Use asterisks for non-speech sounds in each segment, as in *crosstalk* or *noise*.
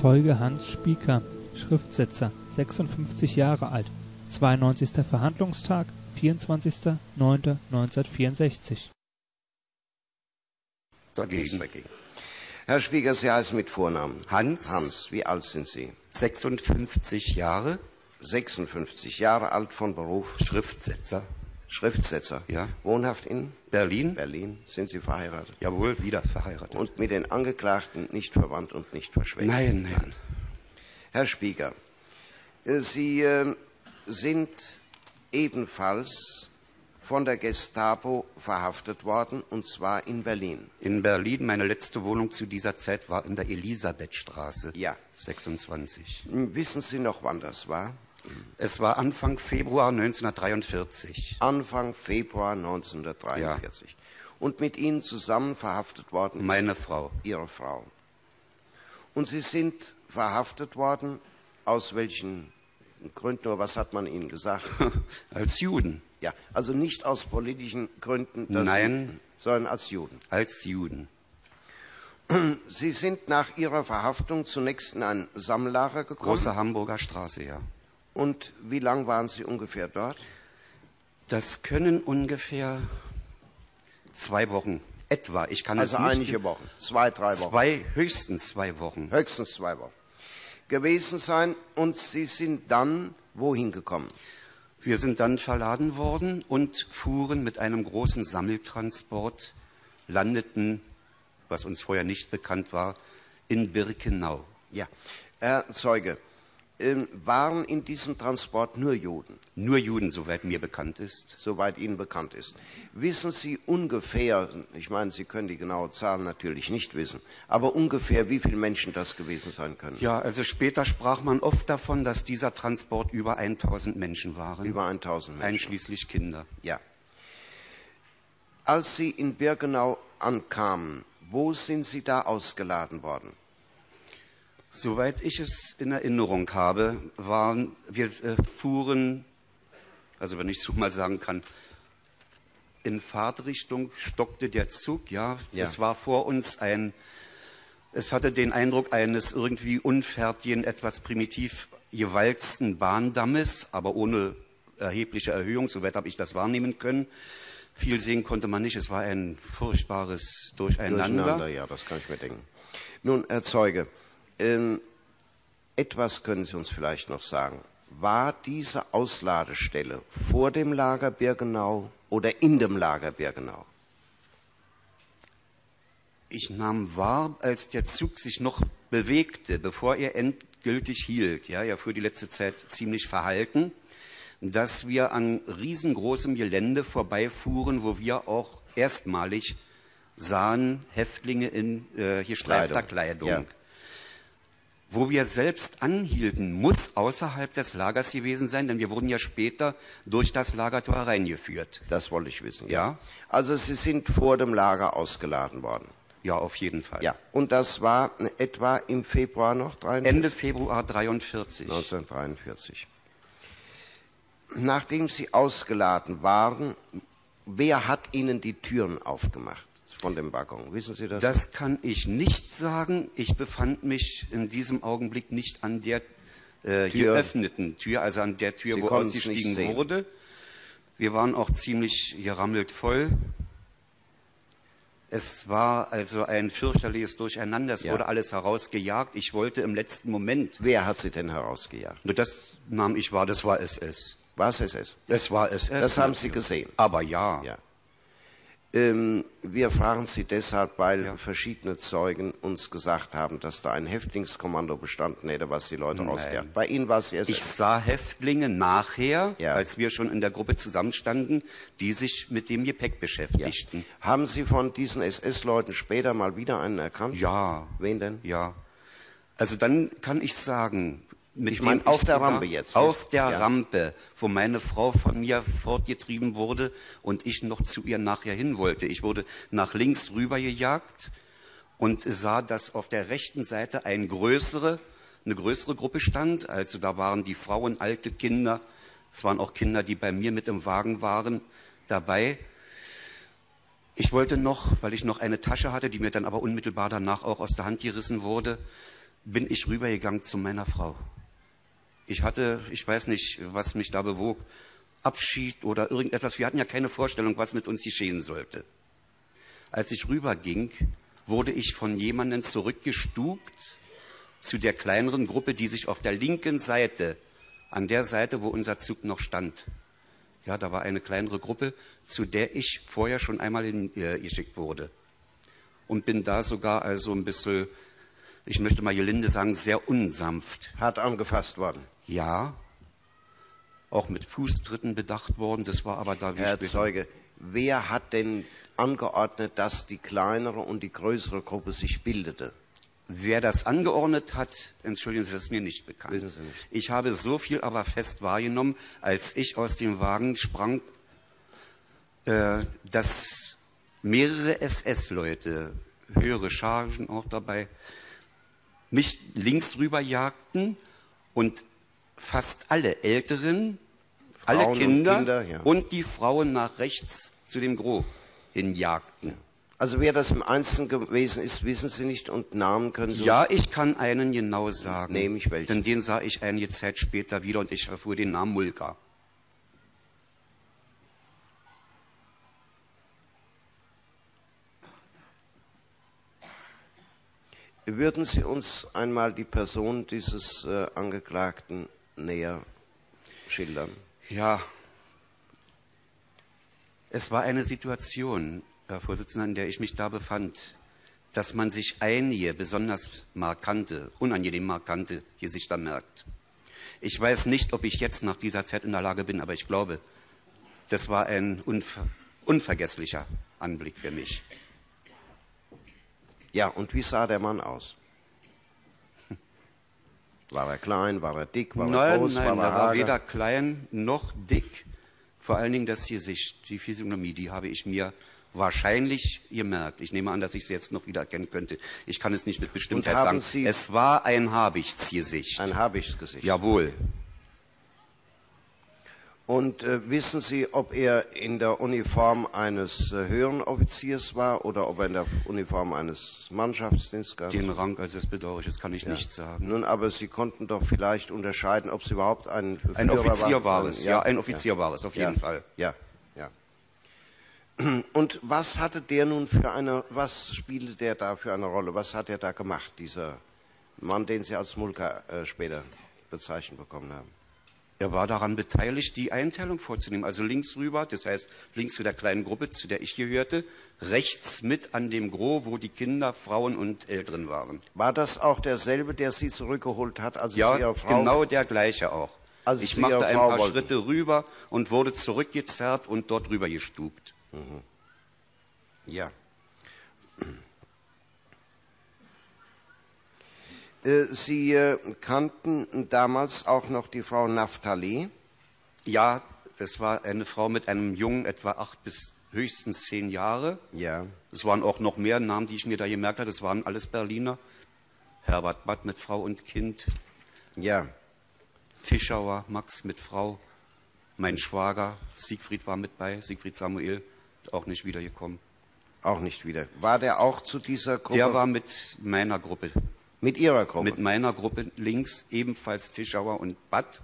Zeuge Hans Spieker, Schriftsetzer, 56 Jahre alt. 92. Verhandlungstag, 24.09.1964. Dagegen. Dagegen. Herr Spieker, Sie heißen mit Vornamen. Hans. Hans, wie alt sind Sie? 56 Jahre, 56 Jahre alt von Beruf, Schriftsetzer, Schriftsetzer. Ja. Wohnhaft in Berlin. Berlin. Sind Sie verheiratet? Jawohl, wieder verheiratet. Und mit den Angeklagten nicht verwandt und nicht verschwägt? nein, nein. Herr Spieker, äh, Sie äh, sind ebenfalls von der Gestapo verhaftet worden, und zwar in Berlin. In Berlin, meine letzte Wohnung zu dieser Zeit war in der Elisabethstraße. Ja. 26. Hm, Wissen Sie noch, wann das war? Es war Anfang Februar 1943. Anfang Februar 1943. Und mit Ihnen zusammen verhaftet worden ist Meine Frau. Ihre Frau. Und Sie sind verhaftet worden aus welchen Gründen, oder was hat man Ihnen gesagt? *laughs* Als Juden. Ja, also nicht aus politischen Gründen, Nein. Sie, sondern als Juden. Als Juden. Sie sind nach Ihrer Verhaftung zunächst in ein Sammellager gekommen. Große Hamburger Straße, ja. Und wie lang waren Sie ungefähr dort? Das können ungefähr zwei Wochen etwa. Ich kann Also es nicht. einige Wochen, zwei, drei Wochen. Zwei, höchstens zwei Wochen. Höchstens zwei Wochen. Gewesen sein und Sie sind dann wohin gekommen? Wir sind dann verladen worden und fuhren mit einem großen Sammeltransport, landeten, was uns vorher nicht bekannt war, in Birkenau. Ja. Herr Zeuge, ähm, waren in diesem Transport nur Juden, Nur Juden, soweit mir bekannt ist. soweit Ihnen bekannt ist. Wissen Sie ungefähr, ich meine, Sie können die genaue Zahl natürlich nicht wissen, aber ungefähr wie viele Menschen das gewesen sein können? Ja, also später sprach man oft davon, dass dieser Transport über 1000 Menschen waren, Über 1000 Menschen. einschließlich Kinder. Ja. Als Sie in Birkenau ankamen, wo sind Sie da ausgeladen worden? Soweit ich es in Erinnerung habe, waren wir äh, fuhren, also wenn ich so mal sagen kann, in Fahrtrichtung stockte der Zug, ja. Ja. Es war vor uns ein, es hatte den Eindruck eines irgendwie unfertigen, etwas primitiv gewalzten Bahndammes, aber ohne erhebliche Erhöhung, soweit habe ich das wahrnehmen können. Viel sehen konnte man nicht, es war ein furchtbares Durcheinander. Durcheinander, ja, das kann ich mir denken. Nun, Herr Zeuge, ähm, etwas können Sie uns vielleicht noch sagen. War diese Ausladestelle vor dem Lager Birkenau oder in dem Lager Birkenau? Ich nahm wahr, als der Zug sich noch bewegte, bevor er endgültig hielt, ja, er fuhr die letzte Zeit ziemlich verhalten, dass wir an riesengroßem Gelände vorbeifuhren, wo wir auch erstmalig sahen Häftlinge in äh, gestreifter Kleidung, Kleidung. ja. Wo wir selbst anhielten, muss außerhalb des Lagers gewesen sein, denn wir wurden ja später durch das Lagertor reingeführt. Das wollte ich wissen. Ja. Also Sie sind vor dem Lager ausgeladen worden. Ja, auf jeden Fall. Ja. Und das war etwa im Februar noch 43? Ende Februar 43. 1943. Nachdem Sie ausgeladen waren, wer hat Ihnen die Türen aufgemacht von dem Waggon? Wissen Sie das? Das kann ich nicht sagen. Ich befand mich in diesem Augenblick nicht an der äh, Tür. geöffneten Tür, also an der Tür, Sie wo ausgestiegen wurde. Wir waren auch ziemlich gerammelt voll. Es war also ein fürchterliches Durcheinander. Es Ja. wurde alles herausgejagt. Ich wollte im letzten Moment, wer hat Sie denn herausgejagt? nur das nahm ich wahr, das war SS. War es SS? Es war SS. Das haben Sie gesehen. Aber ja. Ja. Ähm, wir fragen Sie deshalb, weil Ja. verschiedene Zeugen uns gesagt haben, dass da ein Häftlingskommando bestanden hätte, was die Leute rausgejagt. Bei Ihnen war es SS. Ich sah Häftlinge nachher, Ja. als wir schon in der Gruppe zusammenstanden, die sich mit dem Gepäck ja. beschäftigten. Haben Sie von diesen SS-Leuten später mal wieder einen erkannt? Ja. Wen denn? Ja. Also dann kann ich sagen, mit Ich meine, auf der Rampe jetzt, Auf der Ja. Rampe, wo meine Frau von mir fortgetrieben wurde und ich noch zu ihr nachher hin wollte. Ich wurde nach links rüber gejagt und sah, dass auf der rechten Seite ein größere, eine größere Gruppe stand. Also da waren die Frauen, alte Kinder, es waren auch Kinder, die bei mir mit im Wagen waren, dabei. Ich wollte noch, weil ich noch eine Tasche hatte, die mir dann aber unmittelbar danach auch aus der Hand gerissen wurde, bin ich rübergegangen zu meiner Frau. Ich hatte, ich weiß nicht, was mich da bewog, Abschied oder irgendetwas. Wir hatten ja keine Vorstellung, was mit uns geschehen sollte. Als ich rüberging, wurde ich von jemandem zurückgestupt zu der kleineren Gruppe, die sich auf der linken Seite, an der Seite, wo unser Zug noch stand, ja, da war eine kleinere Gruppe, zu der ich vorher schon einmal hingeschickt äh, wurde. Und bin da sogar also ein bisschen, ich möchte mal gelinde sagen, sehr unsanft. Hart angefasst worden. Ja. Auch mit Fußtritten bedacht worden. Das war aber da wie Herr später. Zeuge, wer hat denn angeordnet, dass die kleinere und die größere Gruppe sich bildete? Wer das angeordnet hat, entschuldigen Sie, das ist mir nicht bekannt. Wissen Sie nicht. Ich habe so viel aber fest wahrgenommen, als ich aus dem Wagen sprang, äh, dass mehrere SS-Leute, höhere Chargen auch dabei, mich links rüber jagten und fast alle Älteren, Frauen alle Kinder, und, Kinder, ja. und die Frauen nach rechts zu dem Gros hinjagten. Also wer das im Einzelnen gewesen ist, wissen Sie nicht und Namen können Sie Ja, ich kann einen genau sagen. Nämlich welchen? Denn den sah ich einige Zeit später wieder und ich erfuhr den Namen Mulka. Würden Sie uns einmal die Person dieses äh, Angeklagten näher schildern? Ja, es war eine Situation, Herr Vorsitzender, in der ich mich da befand, dass man sich einige besonders markante, unangenehm markante Gesichter merkt. Ich weiß nicht, ob ich jetzt nach dieser Zeit in der Lage bin, aber ich glaube, das war ein unver unvergesslicher Anblick für mich. Ja, und wie sah der Mann aus? *laughs* War er klein, war er dick, war nein, er groß, nein, war er er war weder klein noch dick. Vor allen Dingen das Gesicht, die Physiognomie, die habe ich mir wahrscheinlich gemerkt. Ich nehme an, dass ich sie jetzt noch wieder erkennen könnte. Ich kann es nicht mit Bestimmtheit sagen. Sie es war ein Habichtsgesicht. Ein Habichtsgesicht. Jawohl. Und äh, wissen Sie, ob er in der Uniform eines äh, höheren Offiziers war oder ob er in der Uniform eines Mannschaftsdienstes gab? Den Rang, also das bedauere ich, das kann ich ja. nicht sagen. Nun, aber Sie konnten doch vielleicht unterscheiden, ob es überhaupt ein Ein Offizier war, war es, ja, ja, ein Offizier ja. war es, auf jeden Fall. Ja, ja. *clears throat* Und was hatte der nun für eine, was spielte der da für eine Rolle? Was hat er da gemacht, dieser Mann, den Sie als Mulka äh, später bezeichnet bekommen haben? Er war daran beteiligt, die Einteilung vorzunehmen. Also links rüber, das heißt links zu der kleinen Gruppe, zu der ich gehörte, rechts mit an dem Gros, wo die Kinder, Frauen und Älteren waren. War das auch derselbe, der Sie zurückgeholt hat, als ja, Sie Ihre Frau... genau der gleiche auch. Also ich machte ein paar wollten. Schritte rüber und wurde zurückgezerrt und dort rüber gestupt. Mhm. Ja. Sie äh, kannten damals auch noch die Frau Naftali. Ja, das war eine Frau mit einem Jungen, etwa acht bis höchstens zehn Jahre. Ja. Es waren auch noch mehr Namen, die ich mir da gemerkt habe. Das waren alles Berliner. Herbert Bad mit Frau und Kind. Ja. Tischauer, Max mit Frau. Mein Schwager, Siegfried war mit bei. Siegfried Samuel, auch nicht wiedergekommen. Auch nicht wieder. War der auch zu dieser Gruppe? Der war mit meiner Gruppe mit Ihrer Gruppe? Mit meiner Gruppe links ebenfalls Tischauer und Bad.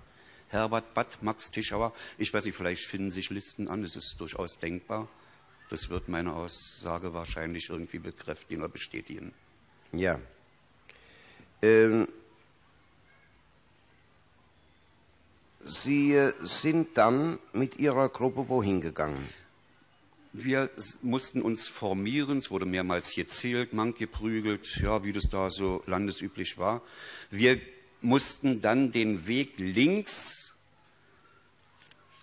Herbert Bad, Max Tischauer. Ich weiß nicht, vielleicht finden sich Listen an, das ist durchaus denkbar. Das wird meine Aussage wahrscheinlich irgendwie bekräftigen oder bestätigen. Ja. Ähm, Sie äh, sind dann mit Ihrer Gruppe wohin gegangen? Wir mussten uns formieren, es wurde mehrmals gezählt, Mank geprügelt, ja, wie das da so landesüblich war. Wir mussten dann den Weg links,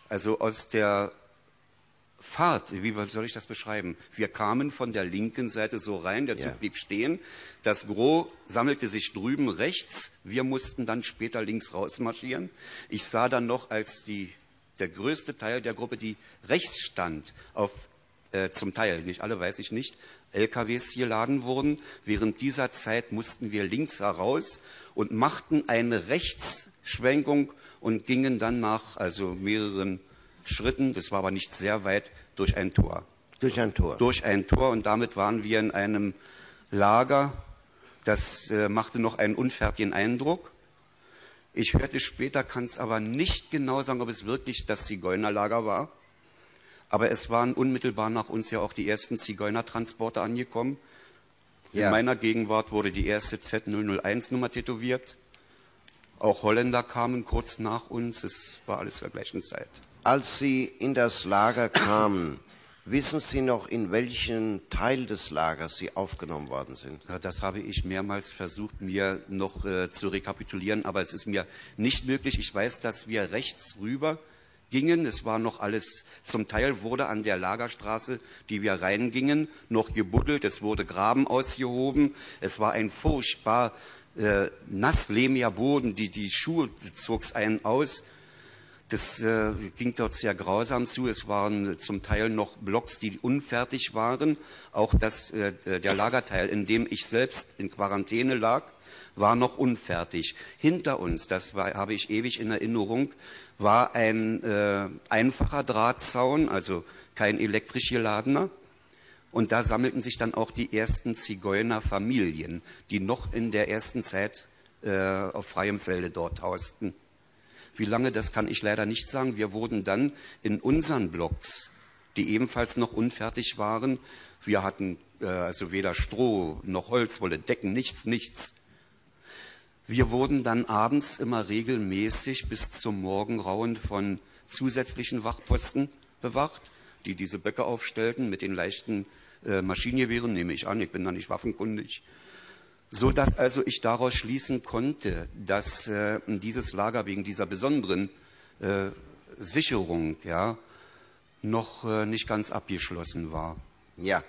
also aus der Fahrt, wie soll ich das beschreiben? Wir kamen von der linken Seite so rein, der Zug ja. blieb stehen, das Gros sammelte sich drüben rechts, wir mussten dann später links rausmarschieren. Ich sah dann noch, als die, der größte Teil der Gruppe, die rechts stand, auf äh, zum Teil, nicht alle weiß ich nicht, LKWs geladen wurden. Während dieser Zeit mussten wir links heraus und machten eine Rechtsschwenkung und gingen dann nach also mehreren Schritten, das war aber nicht sehr weit, durch ein Tor. Durch ein Tor. Durch ein Tor und damit waren wir in einem Lager, Das äh, machte noch einen unfertigen Eindruck. Ich hörte später, kann es aber nicht genau sagen, ob es wirklich das Zigeunerlager war. Aber es waren unmittelbar nach uns ja auch die ersten Zigeunertransporte angekommen. Ja. In meiner Gegenwart wurde die erste Z001-Nummer tätowiert. Auch Holländer kamen kurz nach uns. Es war alles zur gleichen Zeit. Als Sie in das Lager kamen, wissen Sie noch, in welchen Teil des Lagers Sie aufgenommen worden sind? Das habe ich mehrmals versucht, mir noch äh, zu rekapitulieren, aber es ist mir nicht möglich. Ich weiß, dass wir rechts rüber gingen. Es war noch alles, zum Teil wurde an der Lagerstraße, die wir reingingen, noch gebuddelt. Es wurde Graben ausgehoben. Es war ein furchtbar äh, nasslehmiger Boden. Die, die Schuhe zog einen aus. Das äh, ging dort sehr grausam zu. Es waren zum Teil noch Blocks, die unfertig waren. Auch das, äh, der Lagerteil, in dem ich selbst in Quarantäne lag, war noch unfertig. Hinter uns, das war, habe ich ewig in Erinnerung, war ein äh, einfacher Drahtzaun, also kein elektrisch geladener. Und da sammelten sich dann auch die ersten Zigeunerfamilien, die noch in der ersten Zeit äh, auf freiem Felde dort hausten. Wie lange, das kann ich leider nicht sagen. Wir wurden dann in unseren Blocks, die ebenfalls noch unfertig waren, wir hatten äh, also weder Stroh noch Holzwolle, Decken, nichts, nichts. Wir wurden dann abends immer regelmäßig bis zum Morgenrauen von zusätzlichen Wachposten bewacht, die diese Böcke aufstellten mit den leichten äh, Maschinengewehren, nehme ich an, ich bin da nicht waffenkundig. So dass also ich daraus schließen konnte, dass äh, dieses Lager wegen dieser besonderen äh, Sicherung ja, noch äh, nicht ganz abgeschlossen war. Ja,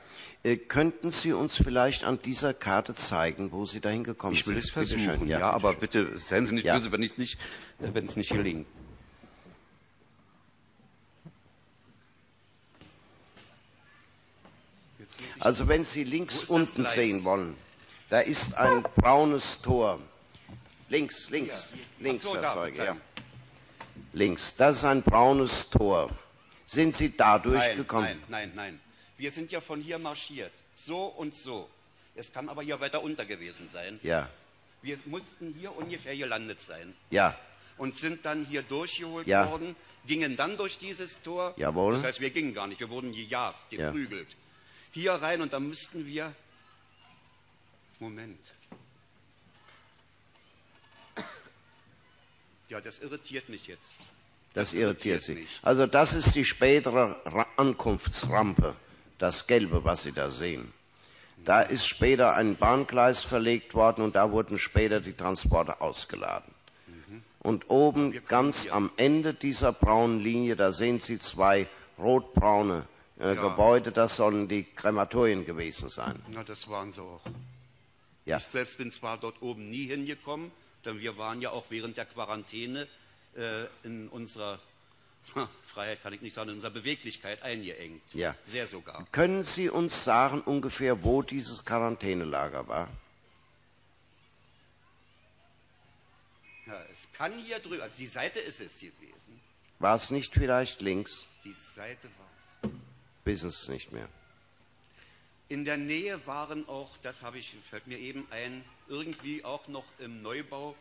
könnten Sie uns vielleicht an dieser Karte zeigen, wo Sie dahin gekommen sind? Ich will es versuchen, ja, ja aber bitte seien Sie nicht ja. böse, wenn, nicht, äh, wenn es nicht gelingt. Also wenn Sie links unten sehen wollen, da ist ein braunes Tor. Links, links, ja, links, so, Herr Zeuge, ja. Links, das ist ein braunes Tor. Sind Sie da durchgekommen? Nein, nein, nein. Wir sind ja von hier marschiert, so und so. Es kann aber hier weiter unter gewesen sein. Ja. Wir mussten hier ungefähr gelandet sein. Ja. Und sind dann hier durchgeholt ja. worden, gingen dann durch dieses Tor. Jawohl. Das heißt, wir gingen gar nicht, wir wurden gejagt, geprügelt. Ja. Hier rein und dann müssten wir. Moment. Ja, das irritiert mich jetzt. Das, das irritiert, Sie. Nicht. Also das ist die spätere Ankunftsrampe das Gelbe, was Sie da sehen. Da ist später ein Bahngleis verlegt worden und da wurden später die Transporte ausgeladen. Und oben ganz am Ende dieser braunen Linie, da sehen Sie zwei rotbraune äh, ja. Gebäude, das sollen die Krematorien gewesen sein. Na, das waren sie auch. Ja. Ich selbst bin zwar dort oben nie hingekommen, denn wir waren ja auch während der Quarantäne äh, in unserer Freiheit kann ich nicht sagen, in unserer Beweglichkeit eingeengt. Ja. Sehr sogar. Können Sie uns sagen ungefähr, wo dieses Quarantänelager war? Ja, es kann hier drüber, also die Seite ist es gewesen. War es nicht vielleicht links? Die Seite war es. Wissen Sie es nicht mehr. In der Nähe waren auch, das habe ich, fällt mir eben ein, irgendwie auch noch im Neubau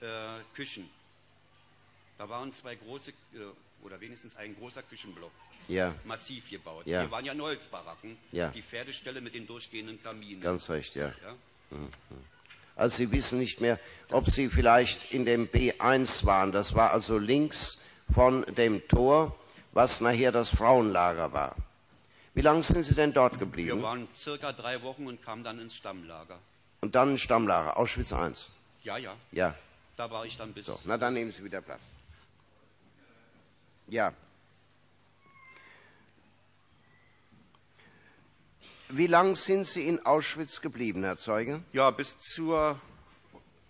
äh, Küchen. Da waren zwei große äh, oder wenigstens ein großer Küchenblock. Ja. Massiv gebaut. Ja. Hier waren ja Holzbaracken. Ja. Die Pferdestelle mit den durchgehenden Kaminen. Ganz recht, ja. ja? Mhm. Also Sie wissen nicht mehr, ob Sie vielleicht in dem B1 waren. Das war also links von dem Tor, was nachher das Frauenlager war. Wie lange sind Sie denn dort geblieben? Wir waren circa drei Wochen und kamen dann ins Stammlager. Und dann ins Stammlager, Auschwitz I? Ja, ja. Ja. Da war ich dann bis. So, na dann nehmen Sie wieder Platz. Ja. Wie lang sind Sie in Auschwitz geblieben, Herr Zeuge? Ja, bis zur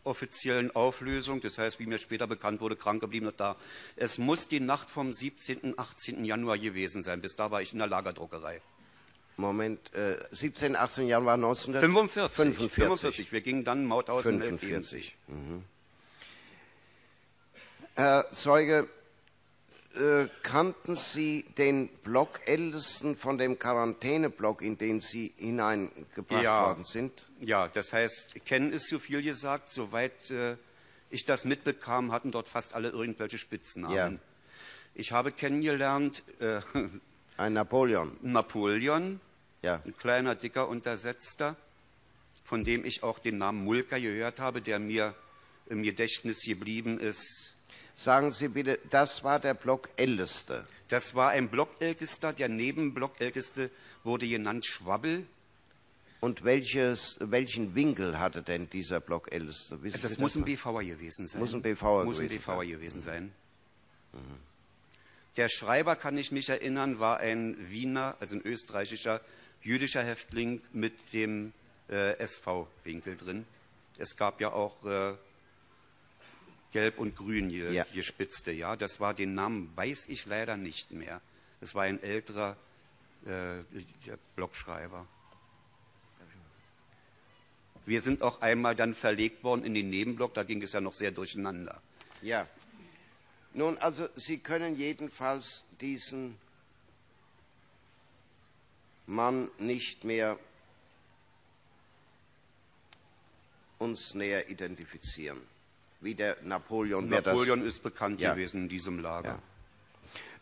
offiziellen Auflösung, das heißt, wie mir später bekannt wurde, krank geblieben und da. Es muss die Nacht vom 17., 18. Januar gewesen sein. Bis da war ich in der Lagerdruckerei. Moment, äh, 17., 18. Januar 1945. 45. 45. Wir gingen dann Mauthausen 45. Mhm. Herr Zeuge, äh, kannten Sie den Blockältesten von dem Quarantäneblock, in den Sie hineingebracht Ja. worden sind? Ja, das heißt, kennen ist zu viel gesagt. Soweit äh, ich das mitbekam, hatten dort fast alle irgendwelche Spitznamen. Ja. Ich habe kennengelernt äh, *laughs* Ein Napoleon. Napoleon, Ja. ein kleiner, dicker Untersetzter, von dem ich auch den Namen Mulker gehört habe, der mir im Gedächtnis geblieben ist. Sagen Sie bitte, das war der Blockälteste. Das war ein Blockältester, der Nebenblockälteste wurde genannt Schwabbel. Und welches, welchen Winkel hatte denn dieser Blockälteste? Wissen Also das Sie muss ein noch? BVer gewesen sein. Muss ein BVer Muss ein gewesen BVer sein. gewesen sein. Der Schreiber, kann ich mich erinnern, war ein Wiener, also ein österreichischer, jüdischer Häftling mit dem äh, SV-Winkel drin. Es gab ja auch äh, Gelb und Grün ge Ja. gespitzte, ja. Das war den Namen, weiß ich leider nicht mehr. Es war ein älterer äh, Blockschreiber. Wir sind auch einmal dann verlegt worden in den Nebenblock, da ging es ja noch sehr durcheinander. Ja. Nun, also Sie können jedenfalls diesen Mann nicht mehr uns näher identifizieren. Wie der Napoleon, wer das Napoleon ist bekannt Ja. gewesen in diesem Lager. Ja.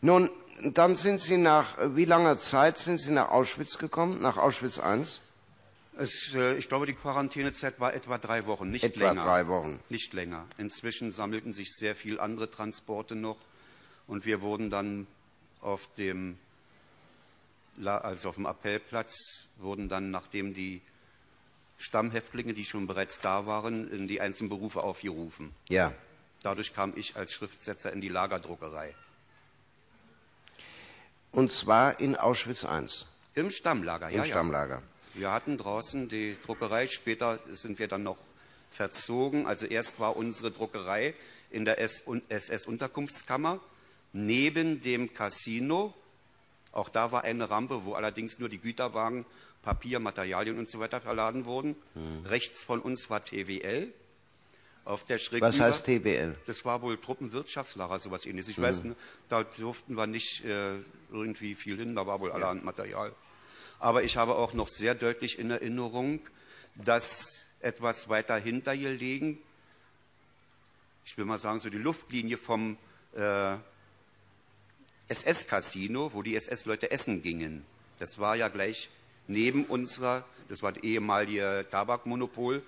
Nun, dann sind Sie nach wie langer Zeit sind Sie nach Auschwitz gekommen? Nach Auschwitz I? Es, äh, ich glaube, die Quarantänezeit war etwa drei Wochen, nicht Etwa länger. drei Wochen. Nicht länger. Inzwischen sammelten sich sehr viel andere Transporte noch und wir wurden dann auf dem, also auf dem Appellplatz, wurden dann, nachdem die Stammhäftlinge, die schon bereits da waren, in die einzelnen Berufe aufgerufen. Ja. Dadurch kam ich als Schriftsetzer in die Lagerdruckerei. Und zwar in Auschwitz I, Im Stammlager, im ja, ja. Stammlager. Wir hatten draußen die Druckerei, später sind wir dann noch verzogen. Also erst war unsere Druckerei in der SS-Unterkunftskammer neben dem Casino. Auch da war eine Rampe, wo allerdings nur die Güterwagen, Papier, Materialien und so weiter verladen wurden. Hm. Rechts von uns war TWL. Auf der Schräg Was über- heißt TBL? das war wohl Truppenwirtschaftslager, sowas ähnliches. Ich Mhm. weiß, da durften wir nicht äh, irgendwie viel hin, da war wohl allerhand Material. Aber ich habe auch noch sehr deutlich in Erinnerung, dass etwas weiter hinter gelegen, ich will mal sagen, so die Luftlinie vom äh, SS-Casino, wo die SS-Leute essen gingen. Das war ja gleich neben unserer, das war das ehemalige Tabakmonopol,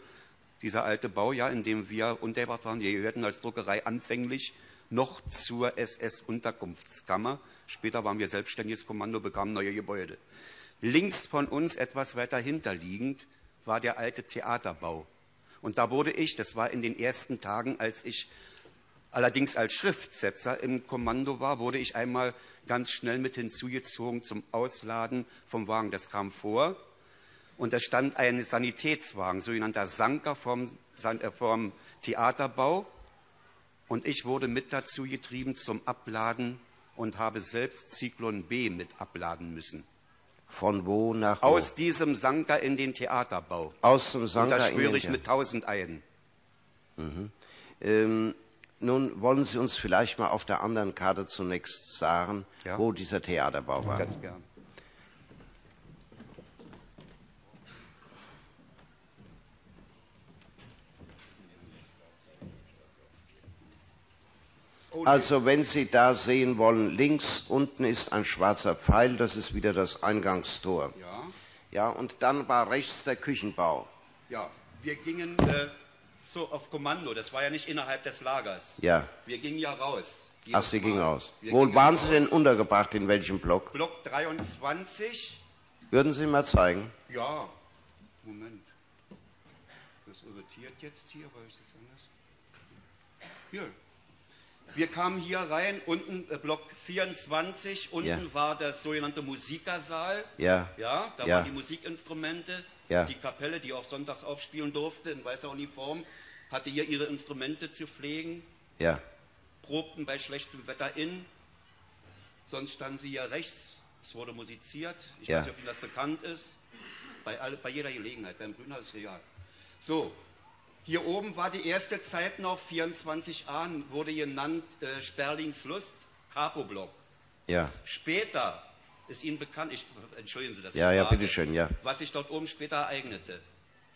dieser alte Bau, ja, in dem wir untergebracht waren. Wir gehörten als Druckerei anfänglich noch zur SS-Unterkunftskammer. Später waren wir selbstständiges Kommando, bekamen neue Gebäude. Links von uns, etwas weiter hinterliegend, war der alte Theaterbau. Und da wurde ich, das war in den ersten Tagen, als ich allerdings als Schriftsetzer im Kommando war, wurde ich einmal ganz schnell mit hinzugezogen zum Ausladen vom Wagen. Das kam vor. Und da stand ein Sanitätswagen, sogenannter Sanker vom, äh, vom Theaterbau. Und ich wurde mit dazu getrieben zum Abladen und habe selbst Zyklon B mit abladen müssen. Von wo nach wo? Aus diesem Sanker in den Theaterbau. Aus dem Und Sanker das schwöre den ich mit tausend Eiden. Ähm, nun wollen Sie uns vielleicht mal auf der anderen Karte zunächst sagen, Ja. wo dieser Theaterbau war. Ganz gern. Also wenn Sie da sehen wollen, links unten ist ein schwarzer Pfeil, das ist wieder das Eingangstor. Ja, Ja, und dann war rechts der Küchenbau. ja. Wir gingen äh, so auf Kommando. Das war ja nicht innerhalb des Lagers. Ja. Wir gingen ja raus. Ach, Sie gingen raus. Wir Wo gingen waren Sie raus. denn untergebracht, in welchem Block? Block 23. Würden Sie mal zeigen? Ja, Moment. Das irritiert jetzt hier, weil es jetzt anders. Hier. Wir kamen hier rein, unten äh, Block 24, unten Ja. war das sogenannte Musikersaal. Ja. Ja, da Ja. waren die Musikinstrumente. Ja. Die Kapelle, die auch sonntags aufspielen durfte, in weißer Uniform, hatte hier ihre Instrumente zu pflegen, Ja. probten bei schlechtem Wetter in. Sonst standen sie hier rechts. Es wurde musiziert. Ich Ja. weiß nicht, ob Ihnen das bekannt ist. Bei, all, bei jeder Gelegenheit. Beim Brüner ist egal. So, hier oben war die erste Zeit noch, 24a, wurde genannt äh, Sperlingslust, Capo-Block. Ja. Später ist Ihnen bekannt, ich, entschuldigen Sie das. Ja, ja, bitteschön, ja. Was sich dort oben später ereignete.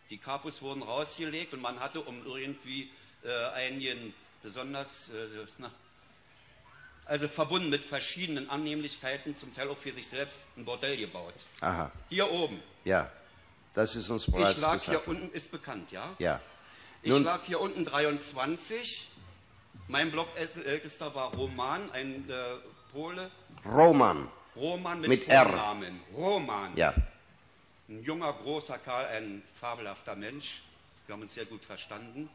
Die Kapus wurden rausgelegt und man hatte, um irgendwie äh, einigen besonders, äh, na, also verbunden mit verschiedenen Annehmlichkeiten, zum Teil auch für sich selbst ein Bordell gebaut. Aha. Hier oben. Ja. Das ist uns bereits Ich lag gesagt. hier unten, ist bekannt, ja? Ja. Ich Nun- lag hier unten 23. Mein Blockältester war Roman, ein äh, Pole. Roman. Roman mit, Mit R. Vornamen. Roman. Ja. Ein junger, großer Kerl, ein fabelhafter Mensch. Wir haben uns sehr gut verstanden.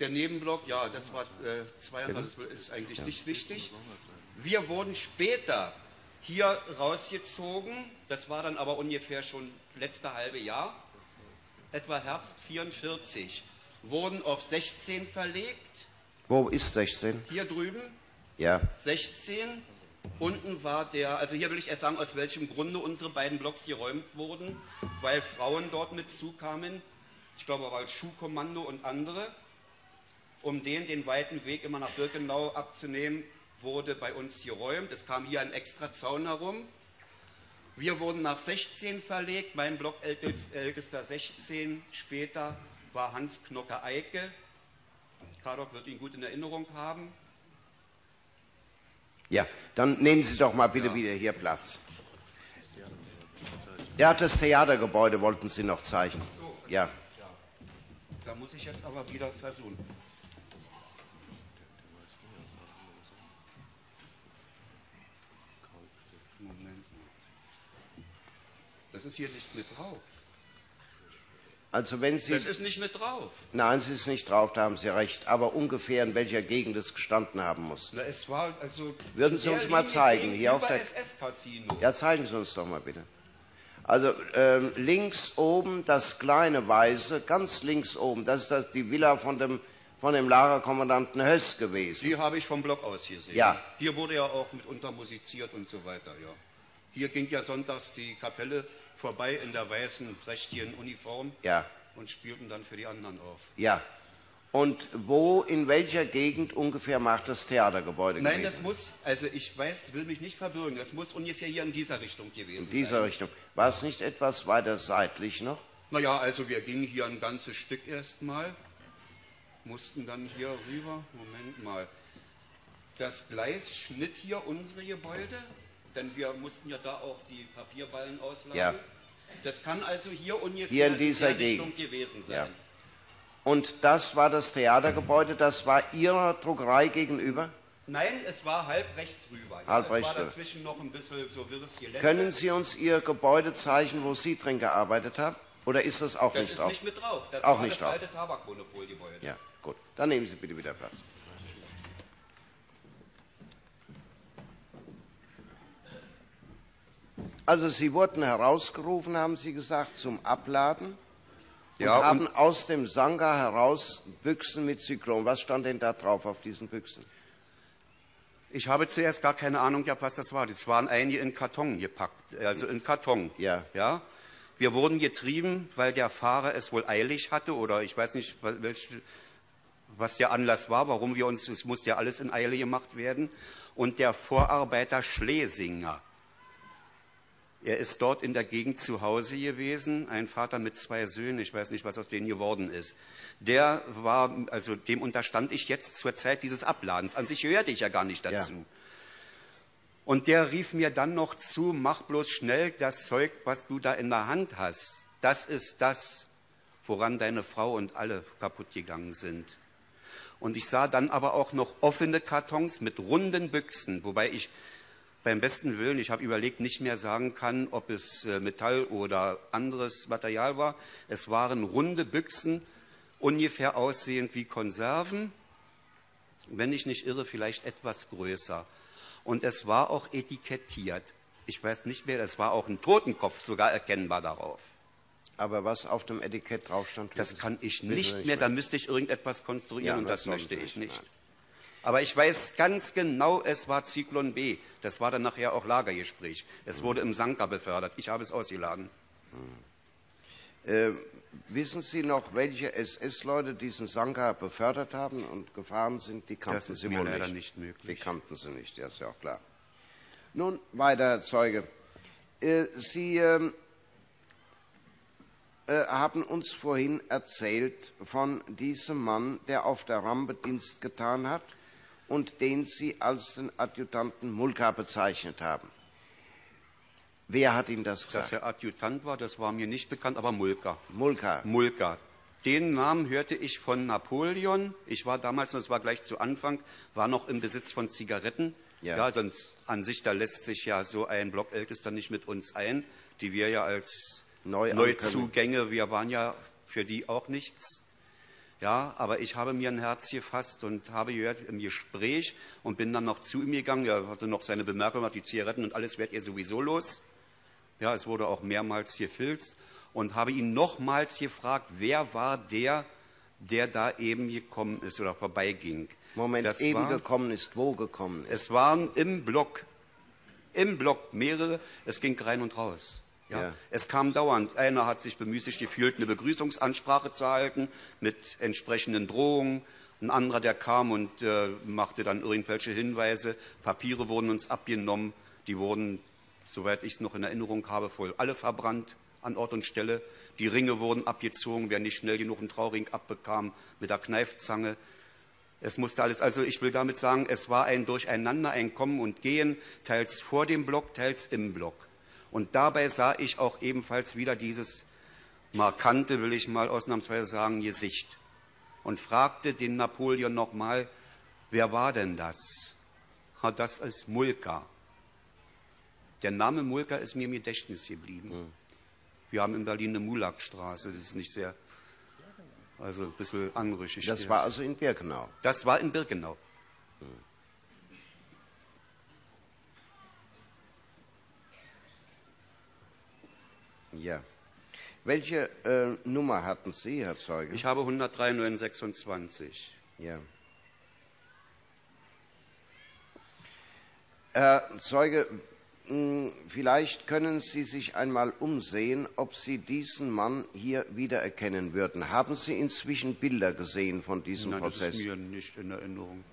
Der Nebenblock, ja, das war äh, 22, das ist eigentlich nicht wichtig. Wir wurden später hier rausgezogen, das war dann aber ungefähr schon letzte halbe Jahr, etwa Herbst 44, wurden auf 16 verlegt, Wo ist 16? hier drüben, Ja. 16. Unten war der, also hier will ich erst sagen, aus welchem Grunde unsere beiden Blocks geräumt wurden, weil Frauen dort mit zukamen. Ich glaube, als Schuhkommando und andere. Um den den weiten Weg immer nach Birkenau abzunehmen, wurde bei uns geräumt. Es kam hier ein extra Zaun herum. Wir wurden nach 16 verlegt. Mein Block ältester 16. Später war Hans Knocke Eike. Kardok wird ihn gut in Erinnerung haben. Ja, dann nehmen Sie doch mal bitte wieder hier Platz. Ja, das Theatergebäude wollten Sie noch zeigen. Ja. Da muss ich jetzt aber wieder versuchen. Das ist hier nicht mit drauf. Also wenn Sie... Das ist nicht mit drauf. Nein, es ist nicht drauf, da haben Sie recht. Aber ungefähr in welcher Gegend es gestanden haben muss. Na, es war also. Würden Sie uns mal zeigen, hier auf der- SS-Casino. Ja, zeigen Sie uns doch mal bitte. Also ähm, links oben das kleine Weiße, ganz links oben, das ist das, die Villa von dem, von dem Lagerkommandanten Höss gewesen. Die habe ich vom Block aus gesehen. Ja. Hier wurde ja auch mitunter musiziert und so weiter, ja. Hier ging ja sonntags die Kapelle vorbei in der weißen, prächtigen Uniform Ja, und spielten dann für die anderen auf. ja. Und wo, in welcher Gegend ungefähr macht das Theatergebäude Nein, das gewesen? muss, also ich weiß, will mich nicht verbürgen, das muss ungefähr hier in dieser Richtung gewesen in dieser sein. Richtung. War es nicht etwas weiter seitlich noch? Naja, also wir gingen hier ein ganzes Stück erstmal, mussten dann hier rüber, Moment mal. Das Gleis schnitt hier unsere Gebäude, denn wir mussten ja da auch die Papierballen ausladen. Ja. Das kann also hier ungefähr Hier in dieser Richtung Gegend. gewesen Ja. sein. Und das war das Theatergebäude, das war Ihrer Druckerei gegenüber? Nein, es war halb rechts rüber. Ja, Halb es rechts dazwischen noch ein bisschen so wirres Gelände. Können Sie uns Ihr Gebäude zeigen, wo Sie drin gearbeitet haben? Oder ist das auch das nicht ist drauf? nicht mit drauf. Das Ist auch nicht das drauf. alte Tabakmonopolgebäude. Ja, gut. Dann nehmen Sie bitte wieder Platz. Also Sie wurden herausgerufen, haben Sie gesagt, zum Abladen Ja, und haben und- aus dem Sanga heraus Büchsen mit Zyklon. Was stand denn da drauf auf diesen Büchsen? Ich habe zuerst gar keine Ahnung gehabt, was das war. Das waren einige in Karton gepackt, also in Karton. Ja. Ja. Wir wurden getrieben, weil der Fahrer es wohl eilig hatte oder ich weiß nicht, welch, was der Anlass war, warum wir uns, es musste ja alles in Eile gemacht werden. Und der Vorarbeiter Schlesinger, er ist dort in der Gegend zu Hause gewesen, ein Vater mit zwei Söhnen, ich weiß nicht, was aus denen geworden ist. Der war, also dem unterstand ich jetzt zur Zeit dieses Abladens. An sich gehörte ich ja gar nicht dazu. Ja. Und der rief mir dann noch zu, mach bloß schnell das Zeug, was du da in der Hand hast. Das ist das, woran deine Frau und alle kaputt gegangen sind. Und ich sah dann aber auch noch offene Kartons mit runden Büchsen, wobei ich beim besten Willen, ich habe überlegt, nicht mehr sagen kann, ob es äh, Metall oder anderes Material war. Es waren runde Büchsen, ungefähr aussehend wie Konserven, wenn ich nicht irre, vielleicht etwas größer. Und es war auch etikettiert. Ich weiß nicht mehr, es war auch ein Totenkopf sogar erkennbar darauf. Aber was auf dem Etikett drauf stand, Das kann ich nicht mehr, da müsste ich irgendetwas konstruieren Ja, und das möchte ich nicht, nicht. nein. Aber ich weiß ganz genau, es war Zyklon B. Das war dann nachher auch Lagergespräch. Es wurde im Sanka befördert. Ich habe es ausgeladen. Äh, wissen Sie noch, welche SS-Leute diesen Sanka befördert haben und gefahren sind? Die kannten Das ist Sie mir wohl leider nicht. nicht möglich. Die kannten Sie nicht, ja, ist ja auch klar. Nun, weiter, Herr Zeuge. Äh, Sie ähm, äh, haben uns vorhin erzählt von diesem Mann, der auf der Rampe Dienst getan hat und den Sie als den Adjutanten Mulka bezeichnet haben. Wer hat Ihnen das Dass gesagt? er Adjutant war, das war mir nicht bekannt, aber Mulka. Mulka. Mulka. Den Namen hörte ich von Napoleon. Ich war damals, und das war gleich zu Anfang, war noch im Besitz von Zigaretten. Ja. Ja, sonst an sich, da lässt sich ja so ein Blockältester nicht mit uns ein, die wir ja als Neu Neuzugänge, wir waren ja für die auch nichts. Ja, aber ich habe mir ein Herz gefasst und habe gehört im Gespräch und bin dann noch zu ihm gegangen. Er hatte noch seine Bemerkung, hat die Zigaretten und alles werdet ihr sowieso los. Ja, es wurde auch mehrmals gefilzt und habe ihn nochmals gefragt, wer war der, der da eben gekommen ist oder vorbeiging. Moment, das eben war, gekommen ist, wo gekommen ist. Es waren im Block, im Block mehrere, es ging rein und raus. Ja. Es kam dauernd. Einer hat sich bemüßigt gefühlt, eine Begrüßungsansprache zu halten mit entsprechenden Drohungen. Ein anderer, der kam und äh, machte dann irgendwelche Hinweise. Papiere wurden uns abgenommen. Die wurden, soweit ich es noch in Erinnerung habe, voll alle verbrannt an Ort und Stelle. Die Ringe wurden abgezogen, wer nicht schnell genug einen Trauring abbekam mit der Kneifzange. Es musste alles, also ich will damit sagen, es war ein Durcheinander, ein Kommen und Gehen, teils vor dem Block, teils im Block. Und dabei sah ich auch ebenfalls wieder dieses markante, will ich mal ausnahmsweise sagen, Gesicht. Und fragte den Napoleon nochmal, wer war denn das? Ha, Das ist Mulka. Der Name Mulka ist mir im Gedächtnis geblieben. Wir haben in Berlin eine Mulakstraße, das ist nicht sehr, also ein bisschen anrüchig. Das war also in Birkenau. Das war in Birkenau. Ja. Welche äh, Nummer hatten Sie, Herr Zeuge? Ich habe 103 Ja. Herr Zeuge, mh, vielleicht können Sie sich einmal umsehen, ob Sie diesen Mann hier wiedererkennen würden. Haben Sie inzwischen Bilder gesehen von diesem Nein, das Prozess? ist mir nicht in Erinnerung.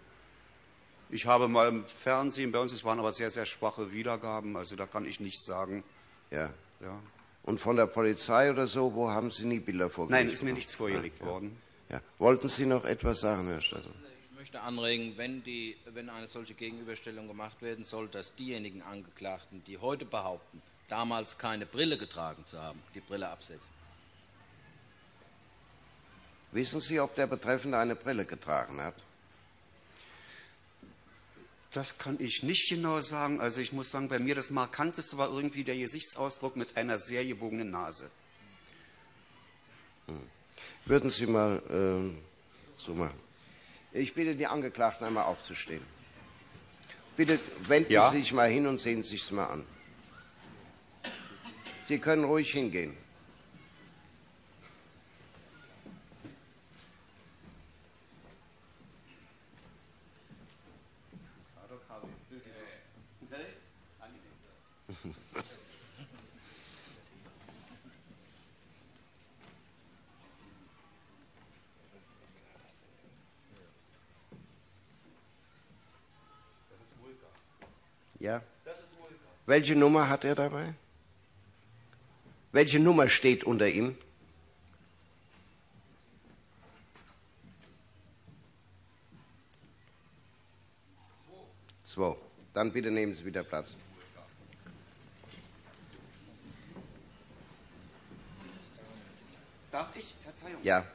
Ich habe mal im Fernsehen, bei uns, es waren aber sehr, sehr schwache Wiedergaben, also da kann ich nichts sagen. Ja. Ja. Und von der Polizei oder so, wo haben Sie nie Bilder vorgelegt? Nein, ist mir nichts vorgelegt worden. Ja. Wollten Sie noch etwas sagen, Herr Statter? Ich möchte anregen, wenn, die, wenn eine solche Gegenüberstellung gemacht werden soll, dass diejenigen Angeklagten, die heute behaupten, damals keine Brille getragen zu haben, die Brille absetzen. Wissen Sie, ob der Betreffende eine Brille getragen hat? Das kann ich nicht genau sagen. Also ich muss sagen, bei mir das Markanteste war irgendwie der Gesichtsausdruck mit einer sehr gebogenen Nase. Würden Sie mal ähm, so machen. Ich bitte die Angeklagten einmal aufzustehen. Bitte wenden Ja. Sie sich mal hin und sehen Sie sich mal an. Sie können ruhig hingehen. Ja? Welche Nummer hat er dabei? Welche Nummer steht unter ihm? Zwei. Dann bitte nehmen Sie wieder Platz. Darf ich? Verzeihung. Ja,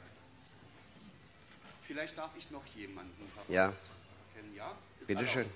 Vielleicht darf ich noch jemanden ja, kennen. Ja? Ist bitte schön.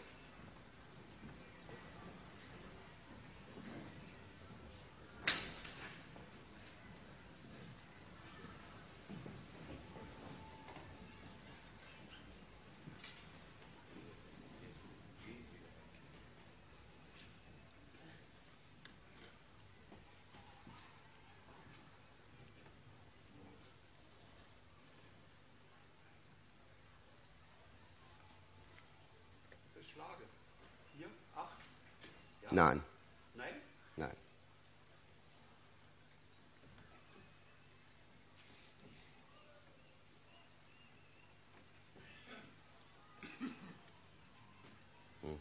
Nein. Nein? Nein. Hm.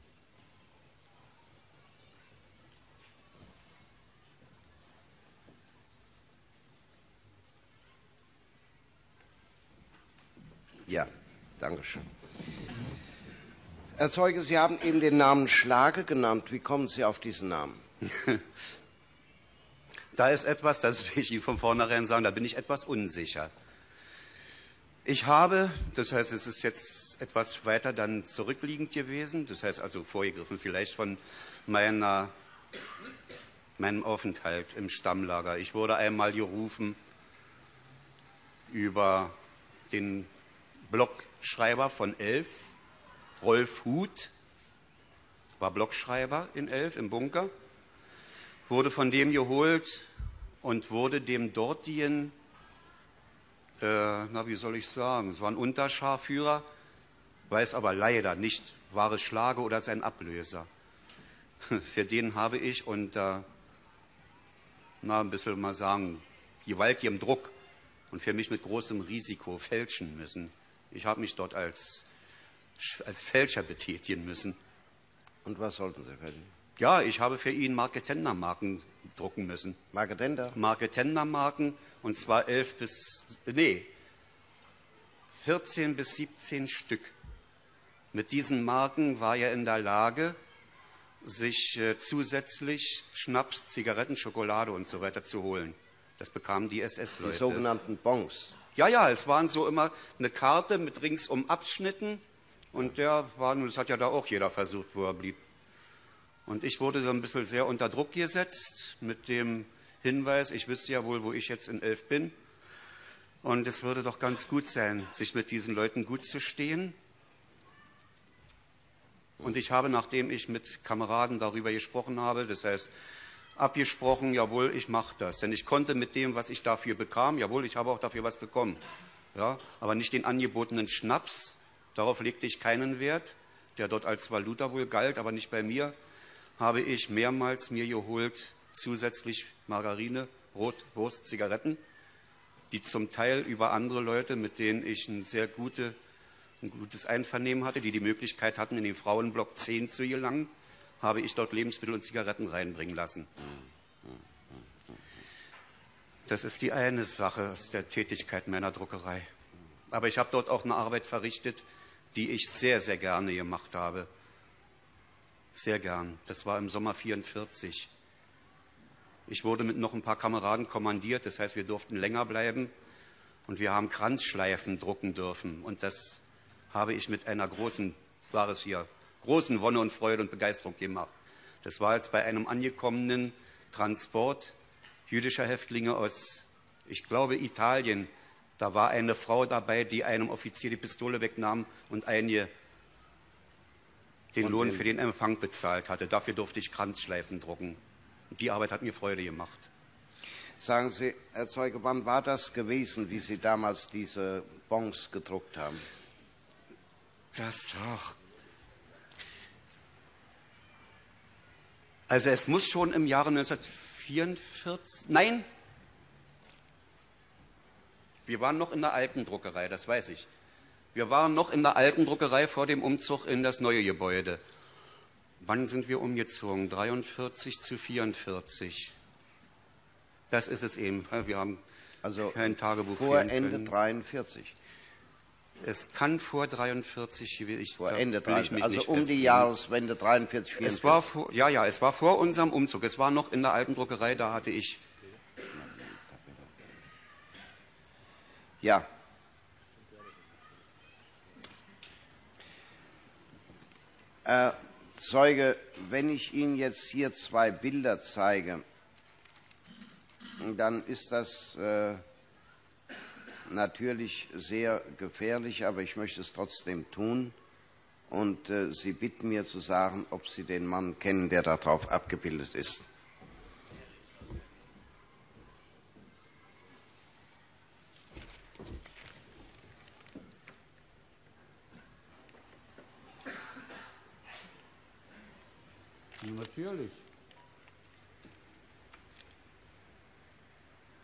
Ja, Dankeschön. Herr Zeuge, Sie haben eben den Namen Schlage genannt. Wie kommen Sie auf diesen Namen? *laughs* da ist etwas, das will ich Ihnen von vornherein sagen, da bin ich etwas unsicher. Ich habe, das heißt, es ist jetzt etwas weiter dann zurückliegend gewesen, das heißt also vorgegriffen vielleicht von meiner, meinem Aufenthalt im Stammlager. Ich wurde einmal gerufen über den Blogschreiber von Elf, Rolf Huth, war Blogschreiber in Elf im Bunker, wurde von dem geholt und wurde dem dortigen, äh, na wie soll ich sagen, es war ein Unterscharführer, weiß aber leider nicht wahres Schlage oder sein Ablöser. *laughs* Für den habe ich unter, na ein bisschen mal sagen, gewaltigem Druck und für mich mit großem Risiko fälschen müssen. Ich habe mich dort als als Fälscher betätigen müssen. Und was sollten Sie verdienen? Ja, ich habe für ihn Marketender-Marken drucken müssen. Marketender? Marketender-Marken und zwar elf bis, nee, 14 bis 17 Stück. Mit diesen Marken war er in der Lage, sich äh, zusätzlich Schnaps, Zigaretten, Schokolade und so weiter zu holen. Das bekamen die SS-Leute. Die sogenannten Bons. Ja, ja, es waren so immer eine Karte mit ringsum Abschnitten und der war nun, das hat ja da auch jeder versucht, wo er blieb. Und ich wurde so ein bisschen sehr unter Druck gesetzt mit dem Hinweis, ich wüsste ja wohl, wo ich jetzt in Elf bin. Und es würde doch ganz gut sein, sich mit diesen Leuten gut zu stehen. Und ich habe, nachdem ich mit Kameraden darüber gesprochen habe, das heißt, abgesprochen, jawohl, ich mache das. Denn ich konnte mit dem, was ich dafür bekam, jawohl, ich habe auch dafür was bekommen. Ja, aber nicht den angebotenen Schnaps, Darauf legte ich keinen Wert, der dort als Valuta wohl galt, aber nicht bei mir, habe ich mehrmals mir geholt zusätzlich Margarine, Brot, Wurst, Zigaretten, die zum Teil über andere Leute, mit denen ich ein sehr gute, ein gutes Einvernehmen hatte, die die Möglichkeit hatten, in den Frauenblock 10 zu gelangen, habe ich dort Lebensmittel und Zigaretten reinbringen lassen. Das ist die eine Sache aus der Tätigkeit meiner Druckerei. Aber ich habe dort auch eine Arbeit verrichtet, die ich sehr, sehr gerne gemacht habe. Sehr gern. Das war im Sommer 44. Ich wurde mit noch ein paar Kameraden kommandiert, das heißt, wir durften länger bleiben und wir haben Kranzschleifen drucken dürfen. Und das habe ich mit einer großen, sage es hier, großen Wonne und Freude und Begeisterung gemacht. Das war jetzt bei einem angekommenen Transport jüdischer Häftlinge aus, ich glaube, Italien, da war eine Frau dabei, die einem Offizier die Pistole wegnahm und einige den und Lohn für den Empfang bezahlt hatte. Dafür durfte ich Kranzschleifen drucken. Und die Arbeit hat mir Freude gemacht. Sagen Sie, Herr Zeuge, wann war das gewesen, wie Sie damals diese Bons gedruckt haben? Das, ach. Also es muss schon im Jahre 1944, nein, wir waren noch in der alten Druckerei, das weiß ich. Wir waren noch in der alten Druckerei vor dem Umzug in das neue Gebäude. Wann sind wir umgezogen? 43 zu 44. Das ist es eben. Wir haben also kein Tagebuch. Vor Ende können. 43. Es kann vor 43 ich, Vor Ende 43, also um die Jahreswende 43, 44. Es war vor, ja, ja, es war vor unserem Umzug. Es war noch in der alten Druckerei, da hatte ich Ja. Herr Zeuge, wenn ich Ihnen jetzt hier zwei Bilder zeige, dann ist das äh, natürlich sehr gefährlich, aber ich möchte es trotzdem tun. Und äh, Sie bitten mir zu sagen, ob Sie den Mann kennen, der darauf abgebildet ist. Natürlich.